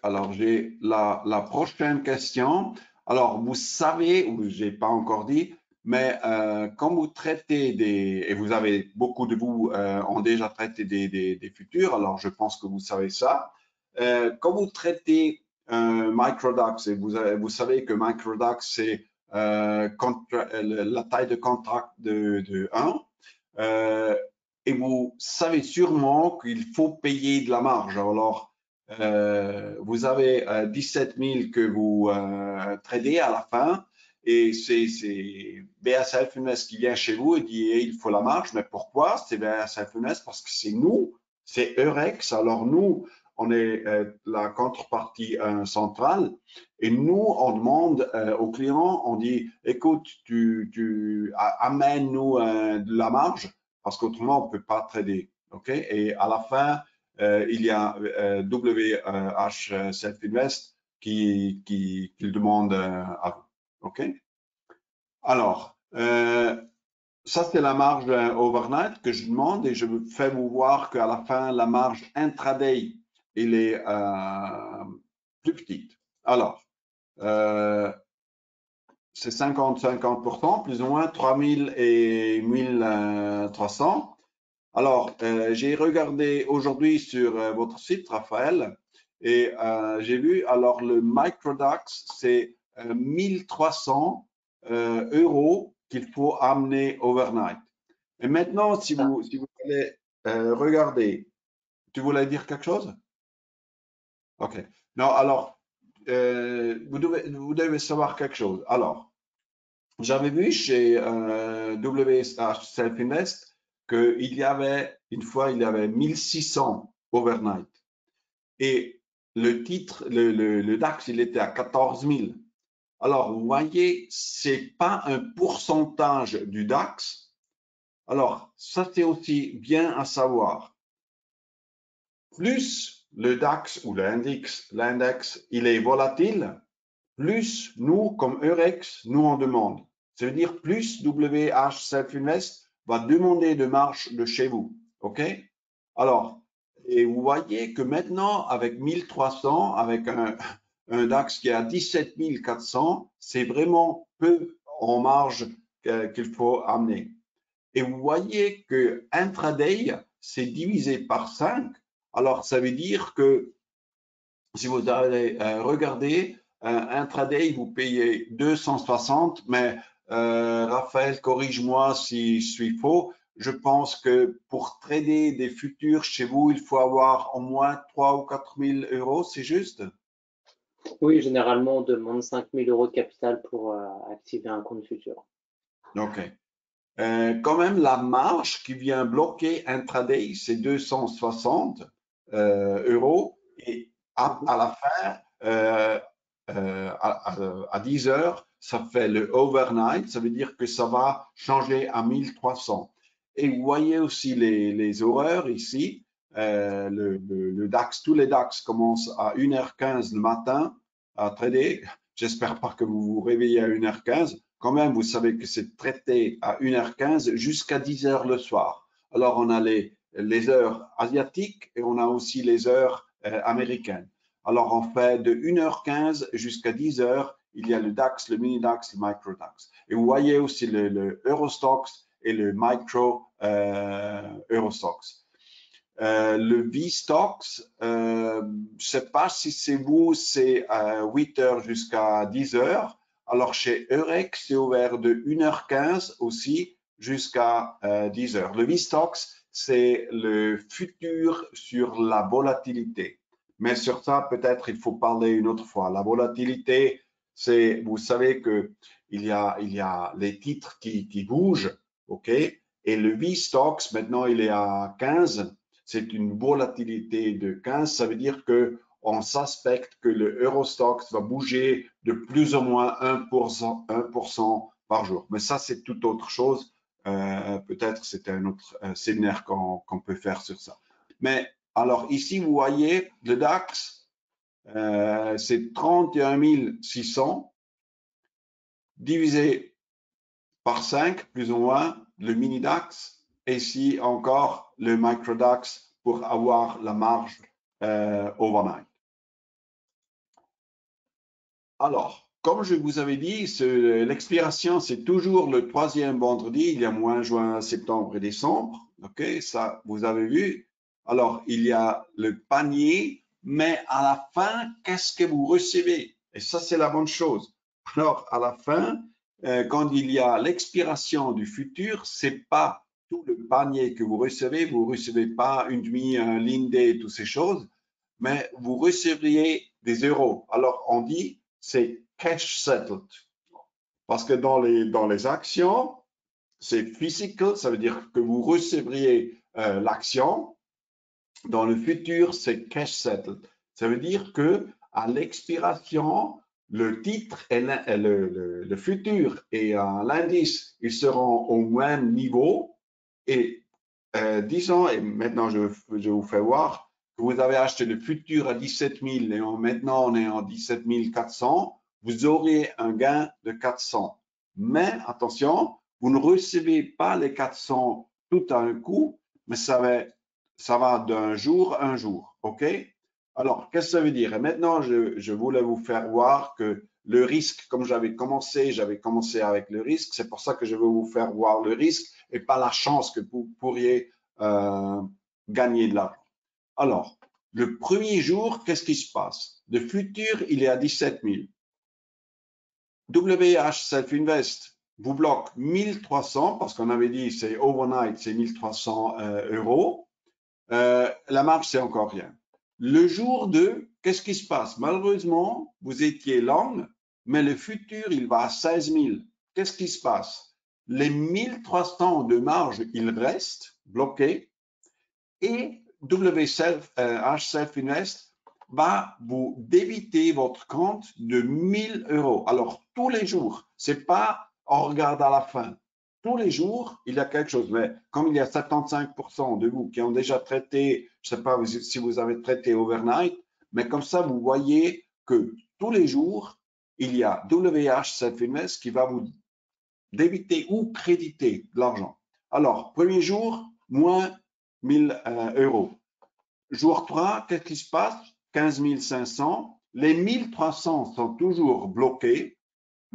alors j'ai la, la prochaine question. Alors, vous savez, ou je n'ai pas encore dit, mais euh, quand vous traitez des, et vous avez beaucoup de vous euh, ont déjà traité des, des, des, futurs, alors je pense que vous savez ça. Euh, quand vous traitez un microdax, et vous, avez, vous savez que microdax, c'est euh, la taille de contrat de, de 1, euh, et vous savez sûrement qu'il faut payer de la marge. Alors, euh, vous avez euh, 17 000 que vous euh, tradez à la fin et c'est BASF Invest qui vient chez vous et dit il faut la marge. Mais pourquoi? C'est BASF Invest parce que c'est nous, c'est Eurex. Alors nous, on est euh, la contrepartie euh, centrale et nous, on demande euh, aux clients, on dit écoute, tu, tu amènes-nous de la marge parce qu'autrement on peut pas trader. Ok? Et à la fin, euh, il y a euh, WH Self Invest qui, le demande euh, à vous. OK? Alors, ça, c'est la marge overnight que je demande et je fais vous voir qu'à la fin, la marge intraday, il est plus petite. Alors, c'est 50-50%, plus ou moins 3000 et 1300. Alors, euh, j'ai regardé aujourd'hui sur euh, votre site, Raphaël, et euh, j'ai vu, alors le Microdax, c'est 1300 euros qu'il faut amener overnight. Et maintenant, si vous, si vous allez regarder, tu voulais dire quelque chose? Ok. Non, alors, vous, devez, vous devez savoir quelque chose. Alors, j'avais vu chez WSH Self Invest qu'il y avait, une fois, il y avait 1600 overnight. Et le titre, le, le, DAX, il était à 14 000. Alors, vous voyez, c'est pas un pourcentage du DAX. Alors, ça, c'est aussi bien à savoir. Plus le DAX ou l'index, l'index, il est volatile, plus nous, comme Eurex, nous en demande. Ça veut dire plus WH Self Invest va demander de marge de chez vous. OK? Alors, et vous voyez que maintenant, avec 1300, avec un, un DAX qui est à 17 400, c'est vraiment peu en marge qu'il faut amener. Et vous voyez que intraday, c'est divisé par 5. Alors, ça veut dire que si vous allez euh, regarder, un intraday, vous payez 260, mais euh, Raphaël, corrige-moi si je suis faux. Je pense que pour trader des futurs chez vous, il faut avoir au moins 3 ou 4 000 euros, c'est juste? Oui, généralement, on demande 5 000 euros de capital pour euh, activer un compte futur. OK. Euh, quand même, la marge qui vient bloquer intraday, c'est 260 euros. Et à, la fin, à, à, 10 heures, ça fait le overnight, ça veut dire que ça va changer à 1300. Et vous voyez aussi les, les horaires ici. Euh, le, DAX, tous les DAX commencent à 1h15 le matin à trader. J'espère pas que vous vous réveillez à 1h15. Quand même, vous savez que c'est traité à 1h15 jusqu'à 10h le soir. Alors, on a les, les heures asiatiques et on a aussi les heures euh, américaines. Alors, on fait de 1h15 jusqu'à 10h il y a le DAX, le mini DAX, le micro DAX. Et vous voyez aussi le, le Eurostox et le micro euh, Eurostox. Euh, le V-Stox, euh, je sais pas si c'est vous, c'est à 8 heures jusqu'à 10 heures. Alors chez Eurex, c'est ouvert de 1h15 aussi jusqu'à 10 heures. Le V-Stox, c'est le futur sur la volatilité. Mais sur ça, peut-être il faut parler une autre fois. La volatilité, c'est, vous savez que il y a, il y a les titres qui, qui bougent, OK? Et le V-Stocks, maintenant, il est à 15. C'est une volatilité de 15. Ça veut dire que on suspecte que le Eurostox va bouger de plus ou moins 1%, 1 par jour. Mais ça, c'est tout autre chose. Euh, Peut-être c'est un autre euh, séminaire qu'on peut faire sur ça. Mais alors ici, vous voyez le DAX, euh, c'est 31 600 divisé par 5, plus ou moins, le mini DAX, et ici encore le micro DAX pour avoir la marge euh, overnight. Alors, comme je vous avais dit, l'expiration, c'est toujours le troisième vendredi. Il y a moins juin, septembre et décembre. OK, ça, vous avez vu. Alors, il y a le panier mais à la fin, qu'est-ce que vous recevez? Et ça, c'est la bonne chose. Alors, à la fin, euh, quand il y a l'expiration du futur, c'est pas tout le panier que vous recevez, vous recevez pas une demi, un lindé, toutes ces choses, mais vous recevriez des euros. Alors, on dit, c'est cash settled. Parce que dans les, dans les actions, c'est physical, ça veut dire que vous recevriez euh, l'action, dans le futur, c'est cash settled. Ça veut dire que à l'expiration, le titre et le, futur et l'indice, ils seront au même niveau. Et euh, disons, et maintenant je, vous fais voir que vous avez acheté le futur à 17 000 et maintenant on est en 17 400, vous aurez un gain de 400. Mais attention, vous ne recevez pas les 400 tout à un coup, mais ça va ça va d'un jour à un jour. OK? Alors, qu'est-ce que ça veut dire? Et maintenant, je, voulais vous faire voir que le risque, comme j'avais commencé, j'avais commencé avec le risque. C'est pour ça que je veux vous faire voir le risque et pas la chance que vous pourriez euh, gagner de l'argent. Alors, le premier jour, qu'est-ce qui se passe? Le futur, il est à 17 000. WH Self Invest vous bloque 1300 parce qu'on avait dit c'est overnight, c'est 1300 euh, euros. Euh, la marge, c'est encore rien. Le jour 2, qu'est-ce qui se passe? Malheureusement, vous étiez long, mais le futur, il va à 16 000. Qu'est-ce qui se passe? Les 1300 de marge, ils restent bloqués et W Self, euh, Invest va vous débiter votre compte de 1000 euros. Alors, tous les jours, c'est pas on regarde à la fin. Tous les jours, il y a quelque chose. Mais comme il y a 75% de vous qui ont déjà traité, je ne sais pas si vous avez traité overnight, mais comme ça, vous voyez que tous les jours, il y a WH Self-Invest qui va vous débiter ou créditer de l'argent. Alors, premier jour, moins 1000 euh, euros. Jour 3, qu'est-ce qui se passe? 15 500. Les 1300 sont toujours bloqués.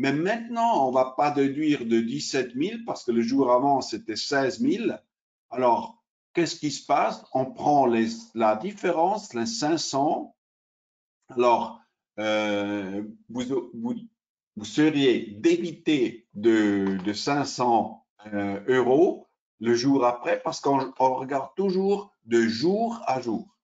Mais maintenant, on ne va pas déduire de 17 000 parce que le jour avant, c'était 16 000. Alors, qu'est-ce qui se passe? On prend la différence, les 500. Alors, euh, vous, seriez débité de, de 500 euh, euros le jour après parce qu'on regarde toujours de jour à jour.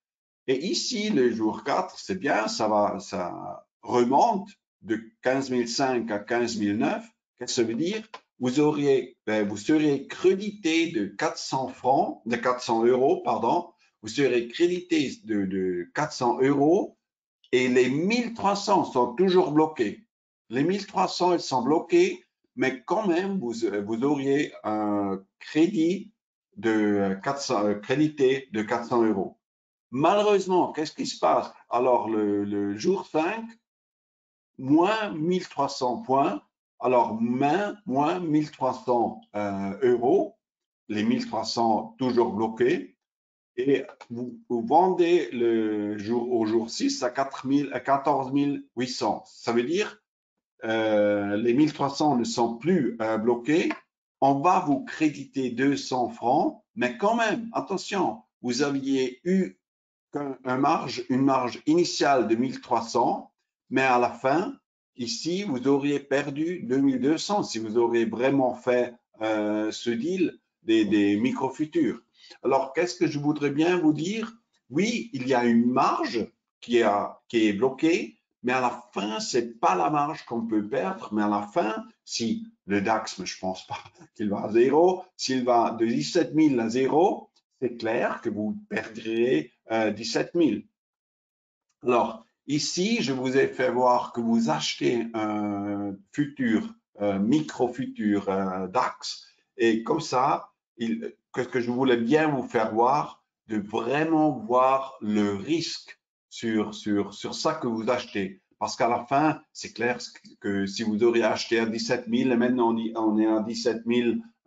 Et ici, le jour 4, c'est bien, ça va, ça remonte de 15 500 à 15 009. Qu'est-ce que ça veut dire? Vous auriez, ben, vous seriez crédité de 400 francs, de 400 euros, pardon. Vous serez crédité de, de 400 euros et les 1300 sont toujours bloqués. Les 1300, ils sont bloqués, mais quand même, vous, auriez un crédit de 400, euh, crédité de 400 euros. Malheureusement, qu'est-ce qui se passe? Alors, le jour 5, moins 1300 points, alors moins, moins 1300 euh, euros, les 1300 toujours bloqués, et vous, vendez le jour au jour 6 à, 4 à 14 800. Ça veut dire euh, les 1300 ne sont plus euh, bloqués. On va vous créditer 200 francs, mais quand même, attention, vous aviez eu une marge initiale de 1300 mais à la fin, ici, vous auriez perdu 2200 si vous auriez vraiment fait euh, ce deal des, des micro-futurs. Alors, qu'est-ce que je voudrais bien vous dire? Oui, il y a une marge qui, est bloquée, mais à la fin, c'est pas la marge qu'on peut perdre, mais à la fin, si le DAX, mais je pense pas qu'il va à zéro, s'il va de 17 000 à zéro, c'est clair que vous perdrez euh, 17 000. Alors, Ici, je vous ai fait voir que vous achetez un futur, micro-futur DAX, et comme ça, il, ce que je voulais bien vous faire voir, de vraiment voir le risque sur, sur, sur ça que vous achetez. Parce qu'à la fin, c'est clair que si vous auriez acheté à 17 000 et maintenant on est à 17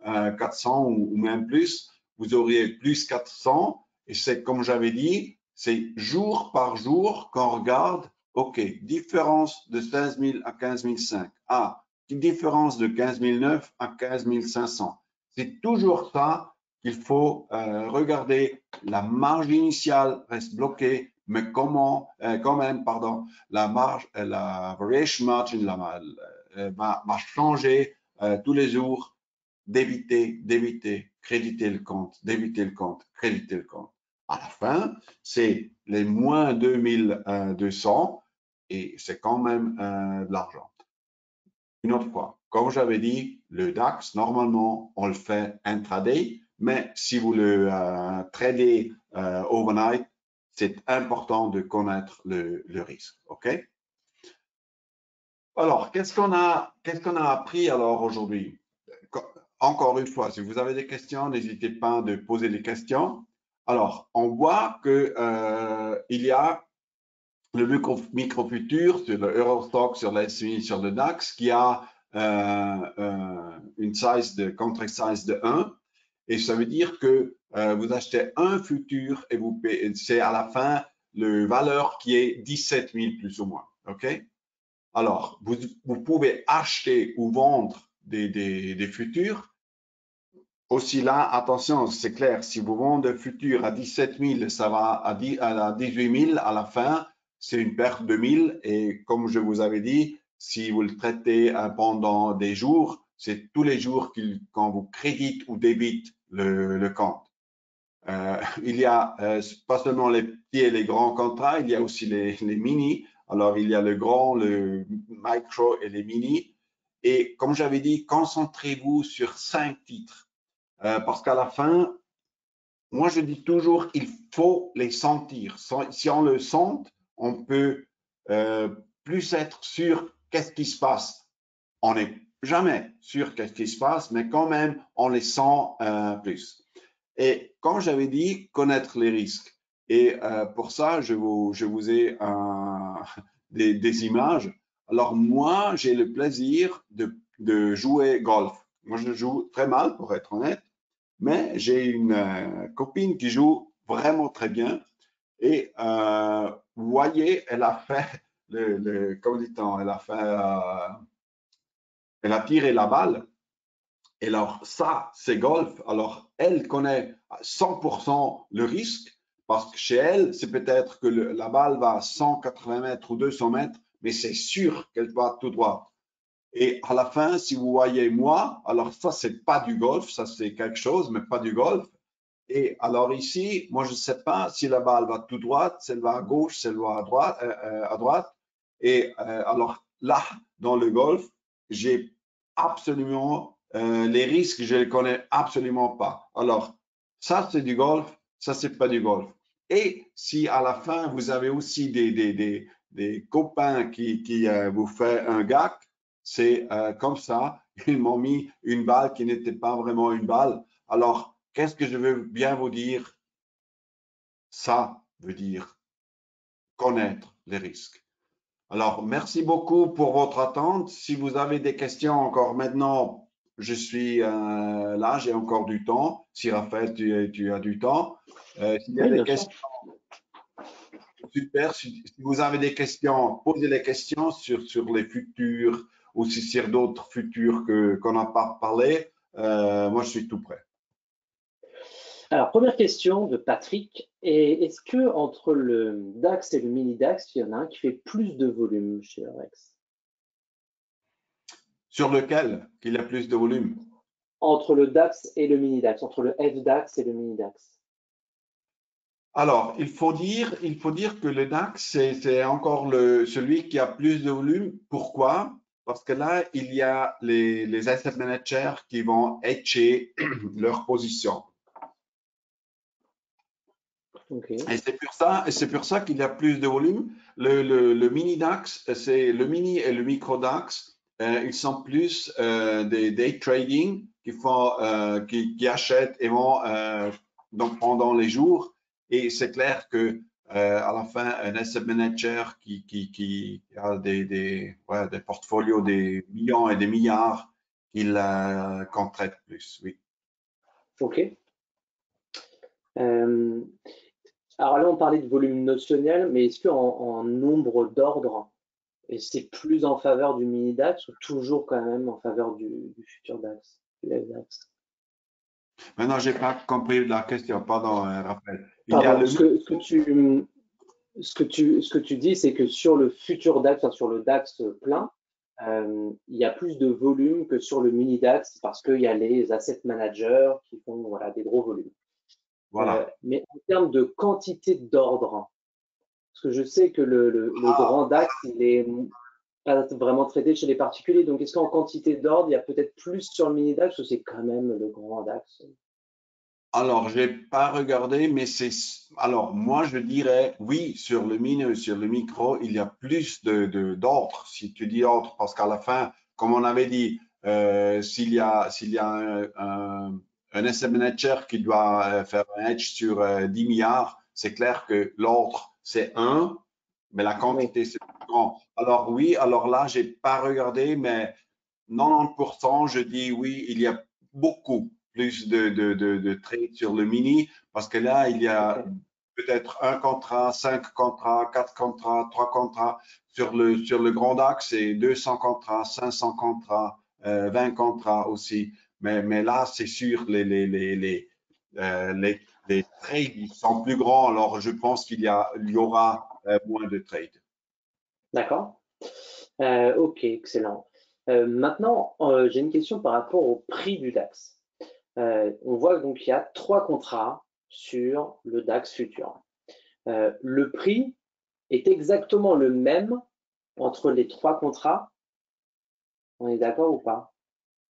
400 ou, ou même plus, vous auriez plus 400. Et c'est comme j'avais dit, c'est jour par jour qu'on regarde, OK, différence de 16 000 à 15 500. Ah, différence de 15 009 à 15 500. C'est toujours ça qu'il faut euh, regarder. La marge initiale reste bloquée, mais comment, euh, quand même, pardon, la euh, variation margin la, va, va, changer tous les jours, débiter, débiter, créditer le compte, débiter le compte, créditer le compte à la fin, c'est les moins 2200 et c'est quand même euh, de l'argent. Une autre fois, comme j'avais dit, le DAX, normalement, on le fait intraday, mais si vous le euh, tradez euh, overnight, c'est important de connaître le, le risque. OK? Alors, qu'est-ce qu'on a, qu'est-ce a appris alors aujourd'hui? Encore une fois, si vous avez des questions, n'hésitez pas de poser des questions. Alors, on voit qu'il euh, y a le micro-futur sur le Eurostock, sur l'SMI, sur le DAX, qui a euh, euh, une size de contract size de 1. Et ça veut dire que vous achetez un futur et vous c'est à la fin le valeur qui est 17 000 plus ou moins. OK? Alors, vous, pouvez acheter ou vendre des futurs aussi là, attention, c'est clair, si vous vendez futur à 17 000, ça va à, 18 000 à la fin, c'est une perte de 1000 et comme je vous avais dit, si vous le traitez pendant des jours, c'est tous les jours quand vous crédite ou débite le, compte. il y a pas seulement les petits et les grands contrats, il y a aussi les, les mini. Alors, il y a le grand, le micro et les mini. Et comme j'avais dit, concentrez-vous sur cinq titres. Euh, parce qu'à la fin, moi je dis toujours, il faut les sentir. Si on le sent, on peut euh, plus être sûr qu'est-ce qui se passe. On n'est jamais sûr qu'est-ce qui se passe, mais quand même, on les sent euh, plus. Et comme j'avais dit, connaître les risques. Et pour ça, je vous, ai des, des images. Alors moi, j'ai le plaisir de, jouer golf. Moi, je joue très mal, pour être honnête, mais j'ai une euh, copine qui joue vraiment très bien. Et euh, vous voyez, elle a fait, le, le dit-on, elle a fait, euh, elle a tiré la balle. Et alors ça, c'est golf. Alors elle connaît 100% le risque parce que chez elle, c'est peut-être que la balle va à 180 mètres ou 200 mètres mais c'est sûr qu'elle va tout droit. Et à la fin, si vous voyez moi, alors ça, c'est pas du golf, ça c'est quelque chose, mais pas du golf. Et alors ici, moi, je ne sais pas si la balle va tout droite, si elle va à gauche, si elle va à droite. Euh, euh, à droite. Et euh, alors là, dans le golf, j'ai absolument les risques, je ne les connais absolument pas. Alors, ça, c'est du golf, ça, c'est pas du golf. Et si à la fin, vous avez aussi des, des, des, des copains qui, qui euh, vous fait un gag, c'est euh, comme ça, ils m'ont mis une balle qui n'était pas vraiment une balle. Alors, qu'est-ce que je veux bien vous dire? Ça veut dire connaître les risques. Alors, merci beaucoup pour votre attente. Si vous avez des questions encore maintenant, je suis euh, là, j'ai encore du temps. Si Raphaël, tu, tu as du temps. S'il y a des questions, super. Si, vous avez des questions, posez les questions sur, sur les futurs ou si sur d'autres futurs qu'on n'a pas parlé. Euh, moi, je suis tout prêt. Alors, première question de Patrick. Est-ce que entre le DAX et le mini DAX, il y en a un qui fait plus de volume chez Rex Sur lequel il a plus de volume? Entre le DAX et le mini DAX, entre le FDAX et le mini DAX. Alors, il faut dire, il faut dire que le DAX, c'est encore le, celui qui a plus de volume. Pourquoi? Parce que là, il y a les, les asset managers qui vont etcher leur position. Et c'est pour ça, c'est pour ça qu'il y a plus de volume. Le, le, mini DAX, c'est le mini et le micro DAX. Euh, ils sont plus euh, des day trading qui font, euh, qui, qui, achètent et vont donc pendant les jours et c'est clair que euh, à la fin, un asset manager qui, a des, des, ouais, portfolios des millions et des milliards, il euh, traite plus, oui. OK. Euh, alors là, on parlait de volume notionnel, mais est-ce qu'en en nombre d'ordres, c'est plus en faveur du mini DAX ou toujours quand même en faveur du, futur DAX Maintenant, je n'ai pas compris la question, pardon, Raphaël ce, que, tu, ce, que, tu, ce que tu dis, c'est que sur le futur DAX, sur le DAX plein, euh, il y a plus de volume que sur le mini DAX parce qu'il y a les asset managers qui font voilà, des gros volumes. Voilà. Euh, mais en termes de quantité d'ordre, parce que je sais que le, le, ah. grand DAX, il est pas vraiment traité chez les particuliers. Donc, est-ce qu'en quantité d'ordre, il y a peut-être plus sur le mini DAX ou c'est quand même le grand DAX? Alors, je n'ai pas regardé, mais c'est. Alors, moi, je dirais oui, sur le mini, sur le micro, il y a plus de d'ordre. Si tu dis ordre, parce qu'à la fin, comme on avait dit, euh, s'il y a, s'il y a un, un, un asset manager qui doit euh, faire un hedge sur 10 euh, milliards, c'est clair que l'ordre, c'est 1, mais la quantité, c'est grand. Alors, oui, alors là, je n'ai pas regardé, mais 90%, je dis oui, il y a beaucoup plus de, de, de, trades sur le mini parce que là, il y a peut-être un contrat, cinq contrats, quatre contrats, trois contrats. Sur le, sur le grand axe, c'est 200 contrats, 500 contrats, 20 euh, contrats aussi. Mais, mais là, c'est sûr, les, les, les, les, euh, les, les, trades sont plus grands. Alors, je pense qu'il y, a, il y aura euh, moins de trades. D'accord? ok, excellent. maintenant, j'ai une question par rapport au prix du DAX. on voit donc qu'il y a trois contrats sur le DAX futur. le prix est exactement le même entre les trois contrats? On est d'accord ou pas?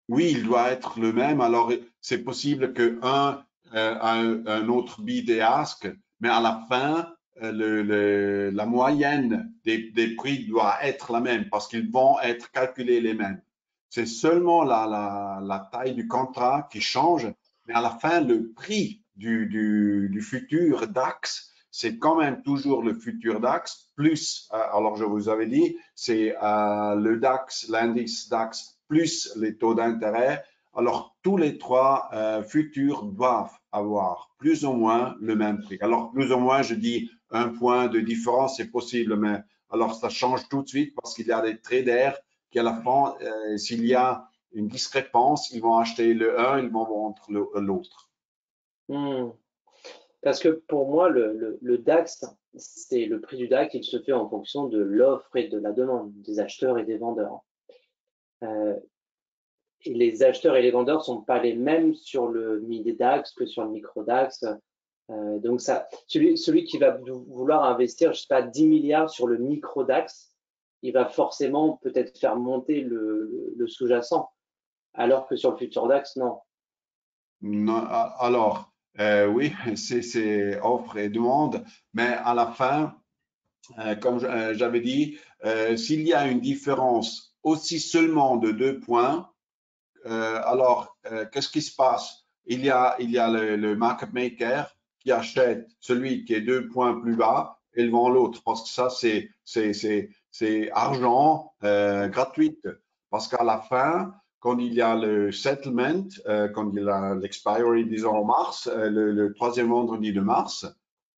Oui, il doit être le même. Alors, c'est possible que un euh, un, un, autre bidéasque, mais à la fin, euh, la moyenne des, prix doit être la même parce qu'ils vont être calculés les mêmes. C'est seulement la, taille du contrat qui change, mais à la fin, le prix du, futur DAX, c'est quand même toujours le futur DAX plus, euh, alors je vous avais dit, c'est euh, le DAX, l'indice DAX plus les taux d'intérêt. Alors tous les trois futurs doivent avoir plus ou moins le même prix. Alors plus ou moins, je dis un point de différence, c'est possible, mais alors ça change tout de suite parce qu'il y a des traders qui à la fin, s'il y a une discrépance, ils vont acheter le un, ils vont vendre l'autre. Hmm. Parce que pour moi, le, DAX, c'est le prix du DAX, il se fait en fonction de l'offre et de la demande des acheteurs et des vendeurs. Euh, les acheteurs et les vendeurs sont pas les mêmes sur le mini DAX que sur le micro DAX. Euh, donc ça, celui, celui, qui va vouloir investir, je sais pas, 10 milliards sur le micro DAX, il va forcément peut-être faire monter le, le sous-jacent, alors que sur le futur DAX, non. non alors, euh, oui, c'est offre et demande, mais à la fin, euh, comme euh, j'avais dit, s'il y a une différence aussi seulement de deux points, alors qu'est-ce qui se passe? Il y a, il y a le, market maker qui achète celui qui est deux points plus bas et vend l'autre, parce que ça, c'est argent gratuit. Parce qu'à la fin, quand il y a le settlement, euh, quand il y a l'expiry, disons en mars, euh, le, troisième vendredi de mars,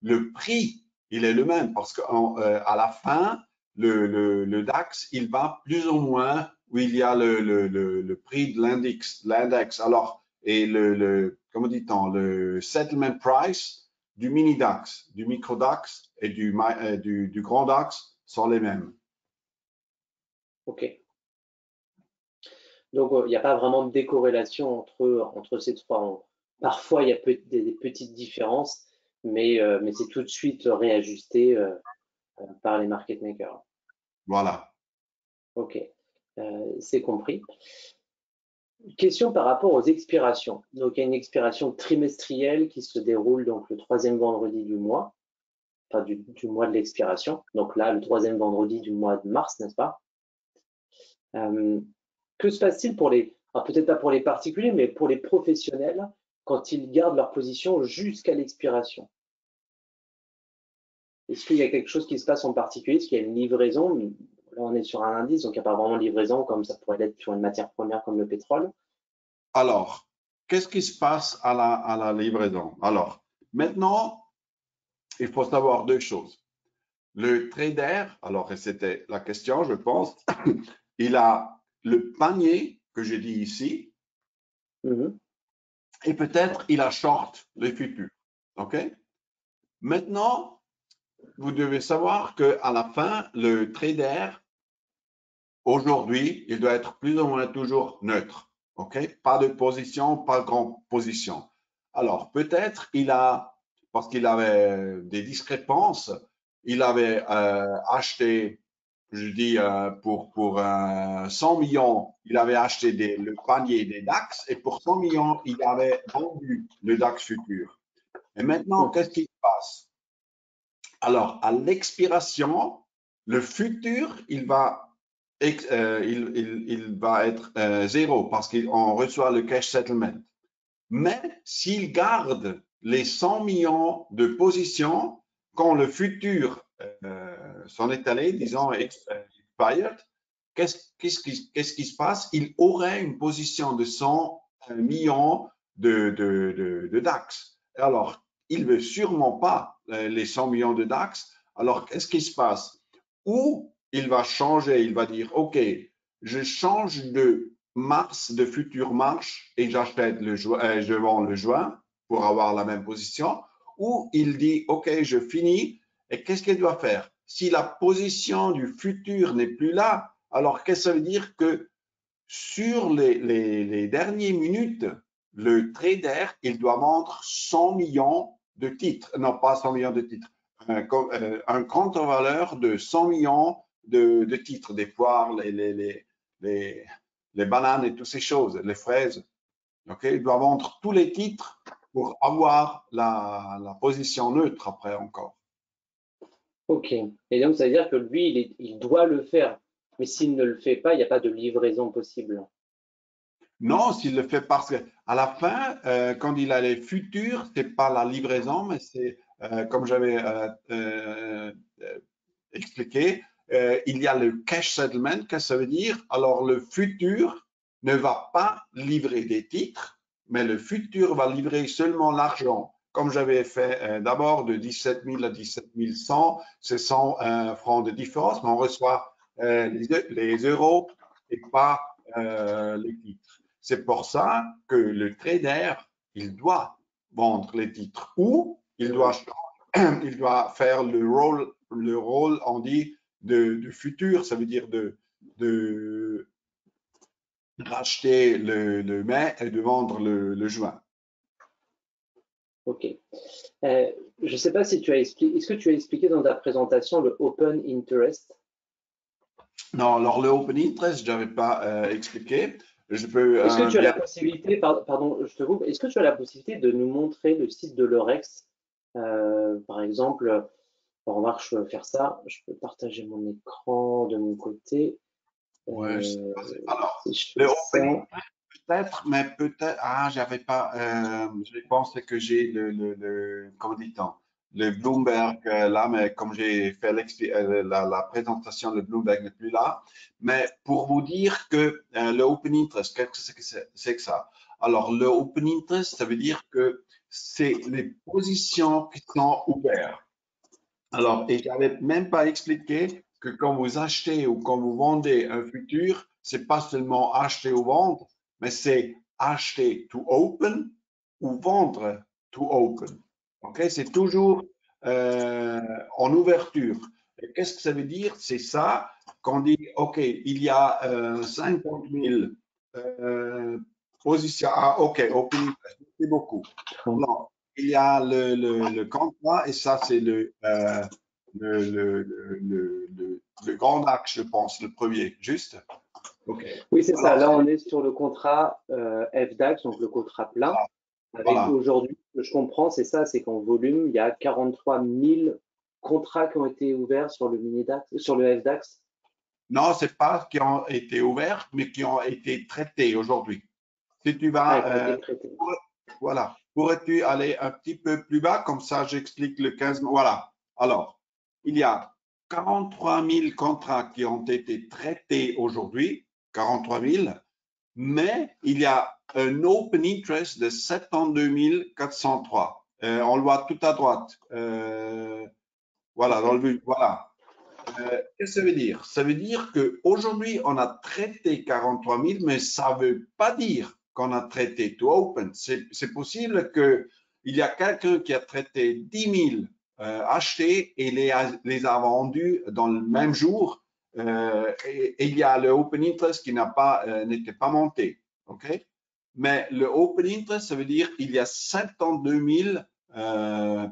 le prix, il est le même parce qu'à euh, la fin, le, DAX, il va plus ou moins où il y a le, prix de l'index. L'index, alors, et le, comment dit-on, le settlement price du mini DAX, du micro DAX et du, du, du grand DAX sont les mêmes. OK. Donc, euh, il n'y a pas vraiment de décorrélation entre, entre ces trois. Parfois, il y a des, petites différences, mais, euh, mais c'est tout de suite réajusté euh, par les market makers. Voilà. OK, c'est compris. Question par rapport aux expirations. Donc, il y a une expiration trimestrielle qui se déroule donc le troisième vendredi du mois, enfin du, du mois de l'expiration. Donc là, le troisième vendredi du mois de mars, n'est-ce pas? Que se passe-t-il pour les, peut-être pas pour les particuliers, mais pour les professionnels quand ils gardent leur position jusqu'à l'expiration? Est-ce qu'il y a quelque chose qui se passe en particulier? Est-ce qu'il y a une livraison? Là, on est sur un indice, donc il n'y a pas vraiment de livraison comme ça pourrait être sur une matière première comme le pétrole. Alors, qu'est-ce qui se passe à la, à la livraison? Alors, maintenant, il faut savoir deux choses. Le trader, alors c'était la question, je pense, il a le panier que j'ai dit ici, mm-hmm. et peut-être il a short le futur. OK? Maintenant, vous devez savoir qu'à la fin, le trader, aujourd'hui, il doit être plus ou moins toujours neutre. OK? Pas de position, pas de grande position. Alors, peut-être il a, parce qu'il avait des discrépances, il avait euh, acheté je dis euh, pour, pour 100 millions, il avait acheté le panier des DAX et pour 100 millions, il avait vendu le DAX futur. Et maintenant, qu'est-ce qui se passe? Alors, à l'expiration, le futur, il va, euh, il, va être euh, zéro parce qu'on reçoit le cash settlement. Mais s'il garde les 100 millions de positions, quand le futur euh, s'en est allé, disons, expired, qu'est-ce qui, se passe? Il aurait une position de 100 millions de, DAX. Alors, il ne veut sûrement pas les 100 millions de DAX. Alors, qu'est-ce qui se passe? Ou il va changer, il va dire, OK, je change de mars, de futur marche et j'achète le euh, je vends le juin pour avoir la même position. Ou il dit, OK, je finis et qu'est-ce qu'il doit faire? Si la position du futur n'est plus là, Alors, qu'est-ce que ça veut dire que sur les, les, dernières minutes, le trader, il doit vendre 100 millions de titres, non pas 100 millions de titres, un, euh, un contre-valeur de 100 millions de, de, titres, des poires, les, les, les, les, bananes et toutes ces choses, les fraises. Okay? Il doit vendre tous les titres pour avoir la, la position neutre après encore. Ok. Et donc, ça veut dire que lui, il, il doit le faire. Mais s'il ne le fait pas, il n'y a pas de livraison possible. Non, s'il le fait parce que à la fin, euh, quand il a les futurs, c'est pas la livraison, mais c'est euh, comme j'avais euh, expliqué, il y a le cash settlement. Qu'est-ce que ça veut dire? Alors le futur ne va pas livrer des titres, mais le futur va livrer seulement l'argent. Comme j'avais fait d'abord de 17 000 à 17 100, c'est 100 francs de différence, mais on reçoit les, les, euros et pas les titres. C'est pour ça que le trader, il doit vendre les titres ou il doit, il doit faire le le rôle, on dit, de, futur, ça veut dire de, de racheter le, mai et de vendre le, juin. Ok. Euh, je ne sais pas si tu as expliqué, est-ce que tu as expliqué dans ta présentation le Open Interest? Non, alors le Open Interest, je n'avais pas euh, expliqué. Est-ce que tu as la possibilité, pardon, je te coupe, est-ce que tu as la possibilité de nous montrer le site de l'Orex? Euh, Par exemple, on marche faire ça, je peux partager mon écran de mon côté. Ouais, euh, alors, le opening, peut-être, mais peut-être, ah, j'avais pas, euh, je pense que j'ai le, le, le, comment dit-on, le Bloomberg euh, là, mais comme j'ai fait euh, la, présentation, le Bloomberg n'est plus là. Mais pour vous dire que euh, le Open Interest, qu'est-ce que c'est que ça? Alors, le Open Interest, ça veut dire que c'est les positions qui sont ouvertes. Alors, et j'avais même pas expliqué que quand vous achetez ou quand vous vendez un futur, c'est pas seulement acheter ou vendre, mais c'est acheter to open ou vendre to open. C'est toujours euh, en ouverture. Qu'est-ce que ça veut dire? C'est ça qu'on dit, OK, il y a 50 000 euh, positions. Ah, OK, c'est beaucoup. Non, il y a le, le, contrat et ça, c'est le, euh, le, le, le, grand axe, je pense, le premier, juste? Oui, c'est ça. Là, on est sur le contrat FDAX, donc le contrat plein. Aujourd'hui, ce que je comprends, c'est ça, c'est qu'en volume, il y a 43 000 contrats qui ont été ouverts sur le mini -DAX, sur le FDAX. Non, c'est pas qui ont été ouverts, mais qui ont été traités aujourd'hui. Si tu vas, ah, euh, voilà, pourrais-tu aller un petit peu plus bas, comme ça j'explique le 15. Voilà. Alors, il y a 43 000 contrats qui ont été traités aujourd'hui, 43 000, mais il y a un open interest de 72 403. Euh, on le voit tout à droite. Euh, voilà, dans le but. Voilà. Euh, qu'est-ce que ça veut dire? Ça veut dire qu'aujourd'hui, on a traité 43 000, mais ça ne veut pas dire qu'on a traité to open. C'est possible qu'il y a quelqu'un qui a traité 10 000 achetés et les a, les a vendus dans le même jour. Et, et, il y a le open interest qui n'a pas n'était pas monté. OK? Mais le open interest, ça veut dire qu'il y a 72 000 euh,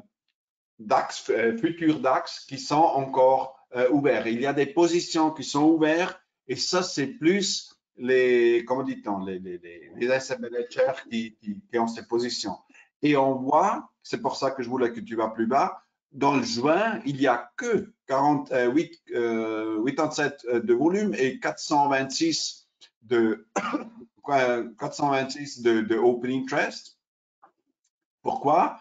DAX, euh, futurs DAX qui sont encore euh, ouverts. Il y a des positions qui sont ouvertes et ça, c'est plus les, comment dit-on, les, les, les, les qui, qui, qui, ont ces positions. Et on voit, c'est pour ça que je voulais que tu vas plus bas, dans le juin, il n'y a que 48, euh, 87 de volume et 426 de 426 de, de opening trust. Pourquoi?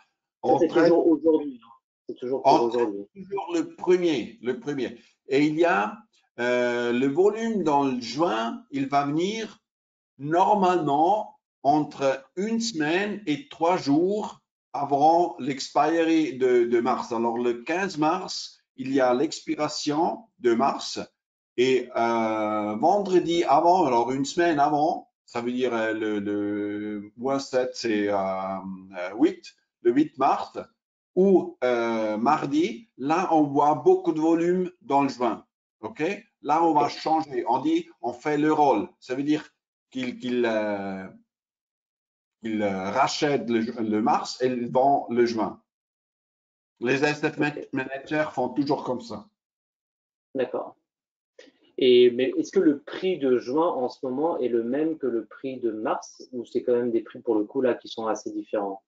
C'est toujours aujourd'hui. Hein. C'est toujours aujourd'hui. Toujours le premier, le premier. Et il y a euh, le volume dans le juin, il va venir normalement entre une semaine et trois jours avant l'expiry de, mars. Alors le 15 mars, il y a l'expiration de mars et euh, vendredi avant, alors une semaine avant, ça veut dire euh, le, le moins 7, c'est euh, 8, euh, le 8 mars, ou mardi, là, on voit beaucoup de volume dans le juin. OK? Là, on va changer. On dit, on fait le rôle. Ça veut dire qu'il euh, euh, rachète le, mars et il vend le juin. Les asset managers font toujours comme ça. D'accord. Et mais est-ce que le prix de juin en ce moment est le même que le prix de mars ou c'est quand même des prix pour le coup là qui sont assez différents?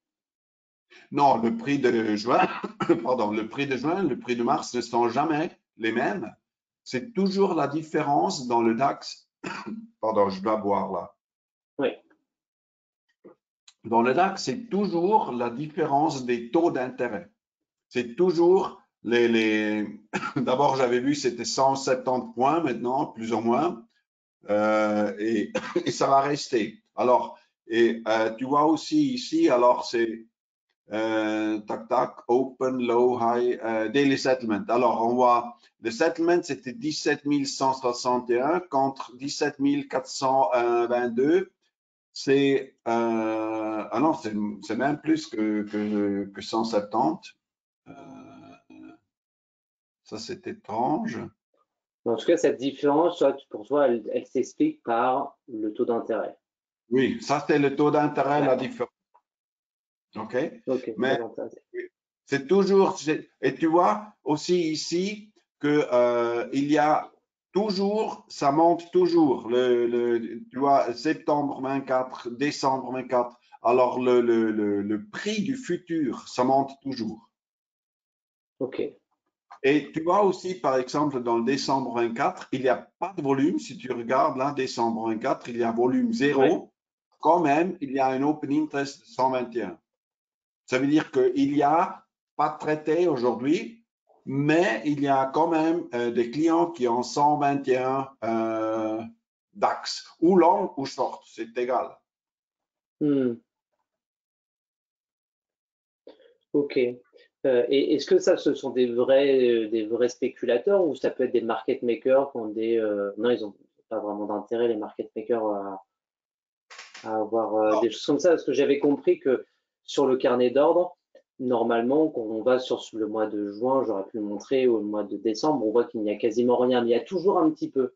Non, le prix de juin, pardon, le prix de juin, le prix de mars ne sont jamais les mêmes. C'est toujours la différence dans le DAX. pardon, je dois boire là. Oui. Dans le DAX, c'est toujours la différence des taux d'intérêt. C'est toujours les, D'abord, j'avais vu c'était 170 points maintenant, plus ou moins, euh, et, ça va rester. Alors, et euh, tu vois aussi ici, alors c'est euh, tac tac, open, low, high, daily settlement. Alors, on voit le settlement c'était 17 161 contre 17 422. C'est ah non, c'est même plus que, que, que 170. Ça, c'est étrange. En tout cas, cette différence, pour toi, elle, s'explique par le taux d'intérêt. Oui, ça, c'est le taux d'intérêt, la différence. OK? Mais c'est toujours, et tu vois aussi ici que euh, il y a toujours, ça monte toujours. Le, tu vois, septembre 24, décembre 24. Alors, le, le prix du futur, ça monte toujours. OK. Et tu vois aussi, par exemple, dans le décembre 24, il n'y a pas de volume. Si tu regardes là, décembre 24, il y a volume zéro. Quand même, il y a un open interest de 121. Ça veut dire qu'il n'y a pas de traité aujourd'hui, mais il y a quand même euh, des clients qui ont 121 euh, DAX, ou long ou short, c'est égal. Hmm. Ok. Euh, et est-ce que ça, ce sont des vrais, des vrais spéculateurs ou ça peut être des market makers qui ont des. Non, ils n'ont pas vraiment d'intérêt, les market makers, à, avoir des choses comme ça? Parce que j'avais compris que sur le carnet d'ordre, normalement, quand on va sur le mois de juin, j'aurais pu le montrer, le mois de décembre, on voit qu'il n'y a quasiment rien, mais il y a toujours un petit peu.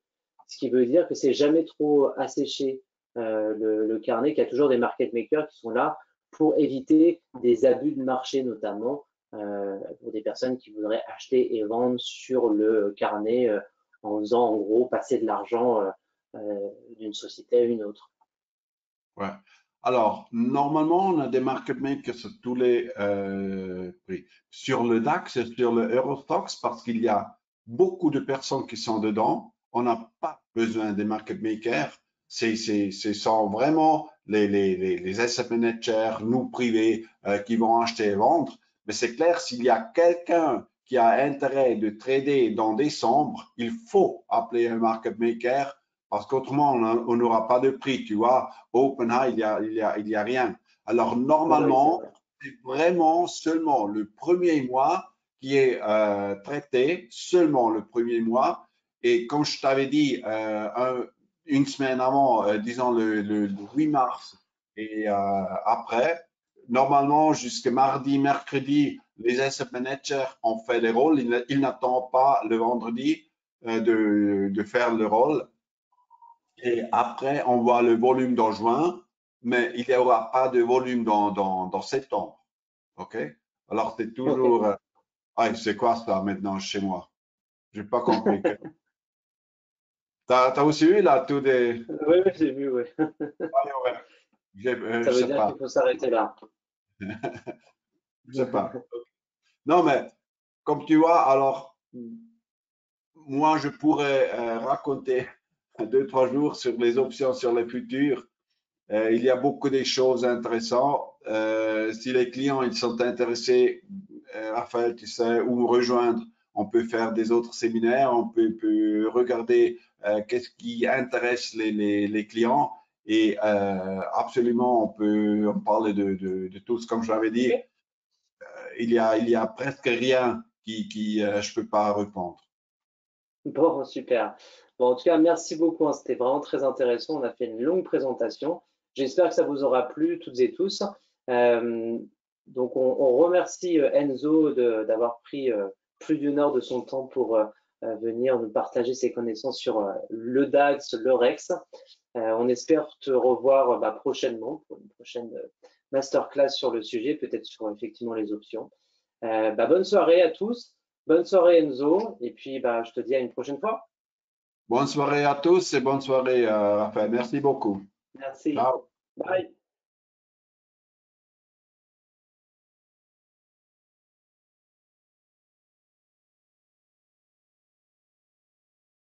Ce qui veut dire que c'est jamais trop asséché le, le, carnet, qu'il y a toujours des market makers qui sont là pour éviter des abus de marché notamment euh, pour des personnes qui voudraient acheter et vendre sur le carnet euh, en faisant en gros passer de l'argent euh, d'une société à une autre. Ouais. Alors, normalement, on a des market makers sur tous les prix. Sur le DAX et sur le Eurostox, parce qu'il y a beaucoup de personnes qui sont dedans, on n'a pas besoin des market makers. C'est, ce sont vraiment les, les, les, les asset managers, nous privés, qui vont acheter et vendre. Mais c'est clair, s'il y a quelqu'un qui a intérêt de trader dans décembre, il faut appeler un market maker parce qu'autrement, on n'aura pas de prix, tu vois. Open high, il n'y a, il y a, il y a rien. Alors, normalement, c'est vraiment seulement le premier mois qui est euh, traité, seulement le premier mois. Et comme je t'avais dit, euh, une semaine avant, euh, disons le, le, 8 mars, et après, normalement, jusqu'à mardi, mercredi, les asset managers ont fait les rôles. Ils, n'attendent pas le vendredi de, faire le rôle. Et après, on voit le volume dans juin, mais il n'y aura pas de volume dans, septembre. OK? Alors, c'est toujours. Euh, ah, c'est quoi ça maintenant chez moi? Je n'ai pas compris. Tu as, aussi vu là tous des. Oui, oui j'ai vu, oui. Euh, ça veut dire qu'il faut s'arrêter là. je sais pas. Non, mais comme tu vois, alors, moi, je pourrais euh, raconter deux, trois jours sur les options sur le futur. Euh, il y a beaucoup de choses intéressantes. Euh, si les clients ils sont intéressés, Raphaël, tu sais, ou rejoindre, on peut faire des autres séminaires, on peut, peut regarder qu'est-ce qui intéresse les, les, les clients et euh, absolument, on peut en parler de, de, de tout. Comme je l'avais dit, euh, il, y a, il y a presque rien qui, qui euh, je ne peux pas répondre. Bon, super. En tout cas, merci beaucoup. Hein. C'était vraiment très intéressant. On a fait une longue présentation. J'espère que ça vous aura plu, toutes et tous. donc, on, remercie Enzo d'avoir pris plus d'une heure de son temps pour venir nous partager ses connaissances sur le DAX, le REX. on espère te revoir bah, prochainement pour une prochaine masterclass sur le sujet, peut-être sur effectivement les options. Bah, bonne soirée à tous, bonne soirée Enzo, et puis bah, je te dis à une prochaine fois. Bonne soirée à tous et bonne soirée à Raphaël. Merci beaucoup. Merci. Ciao. Bye.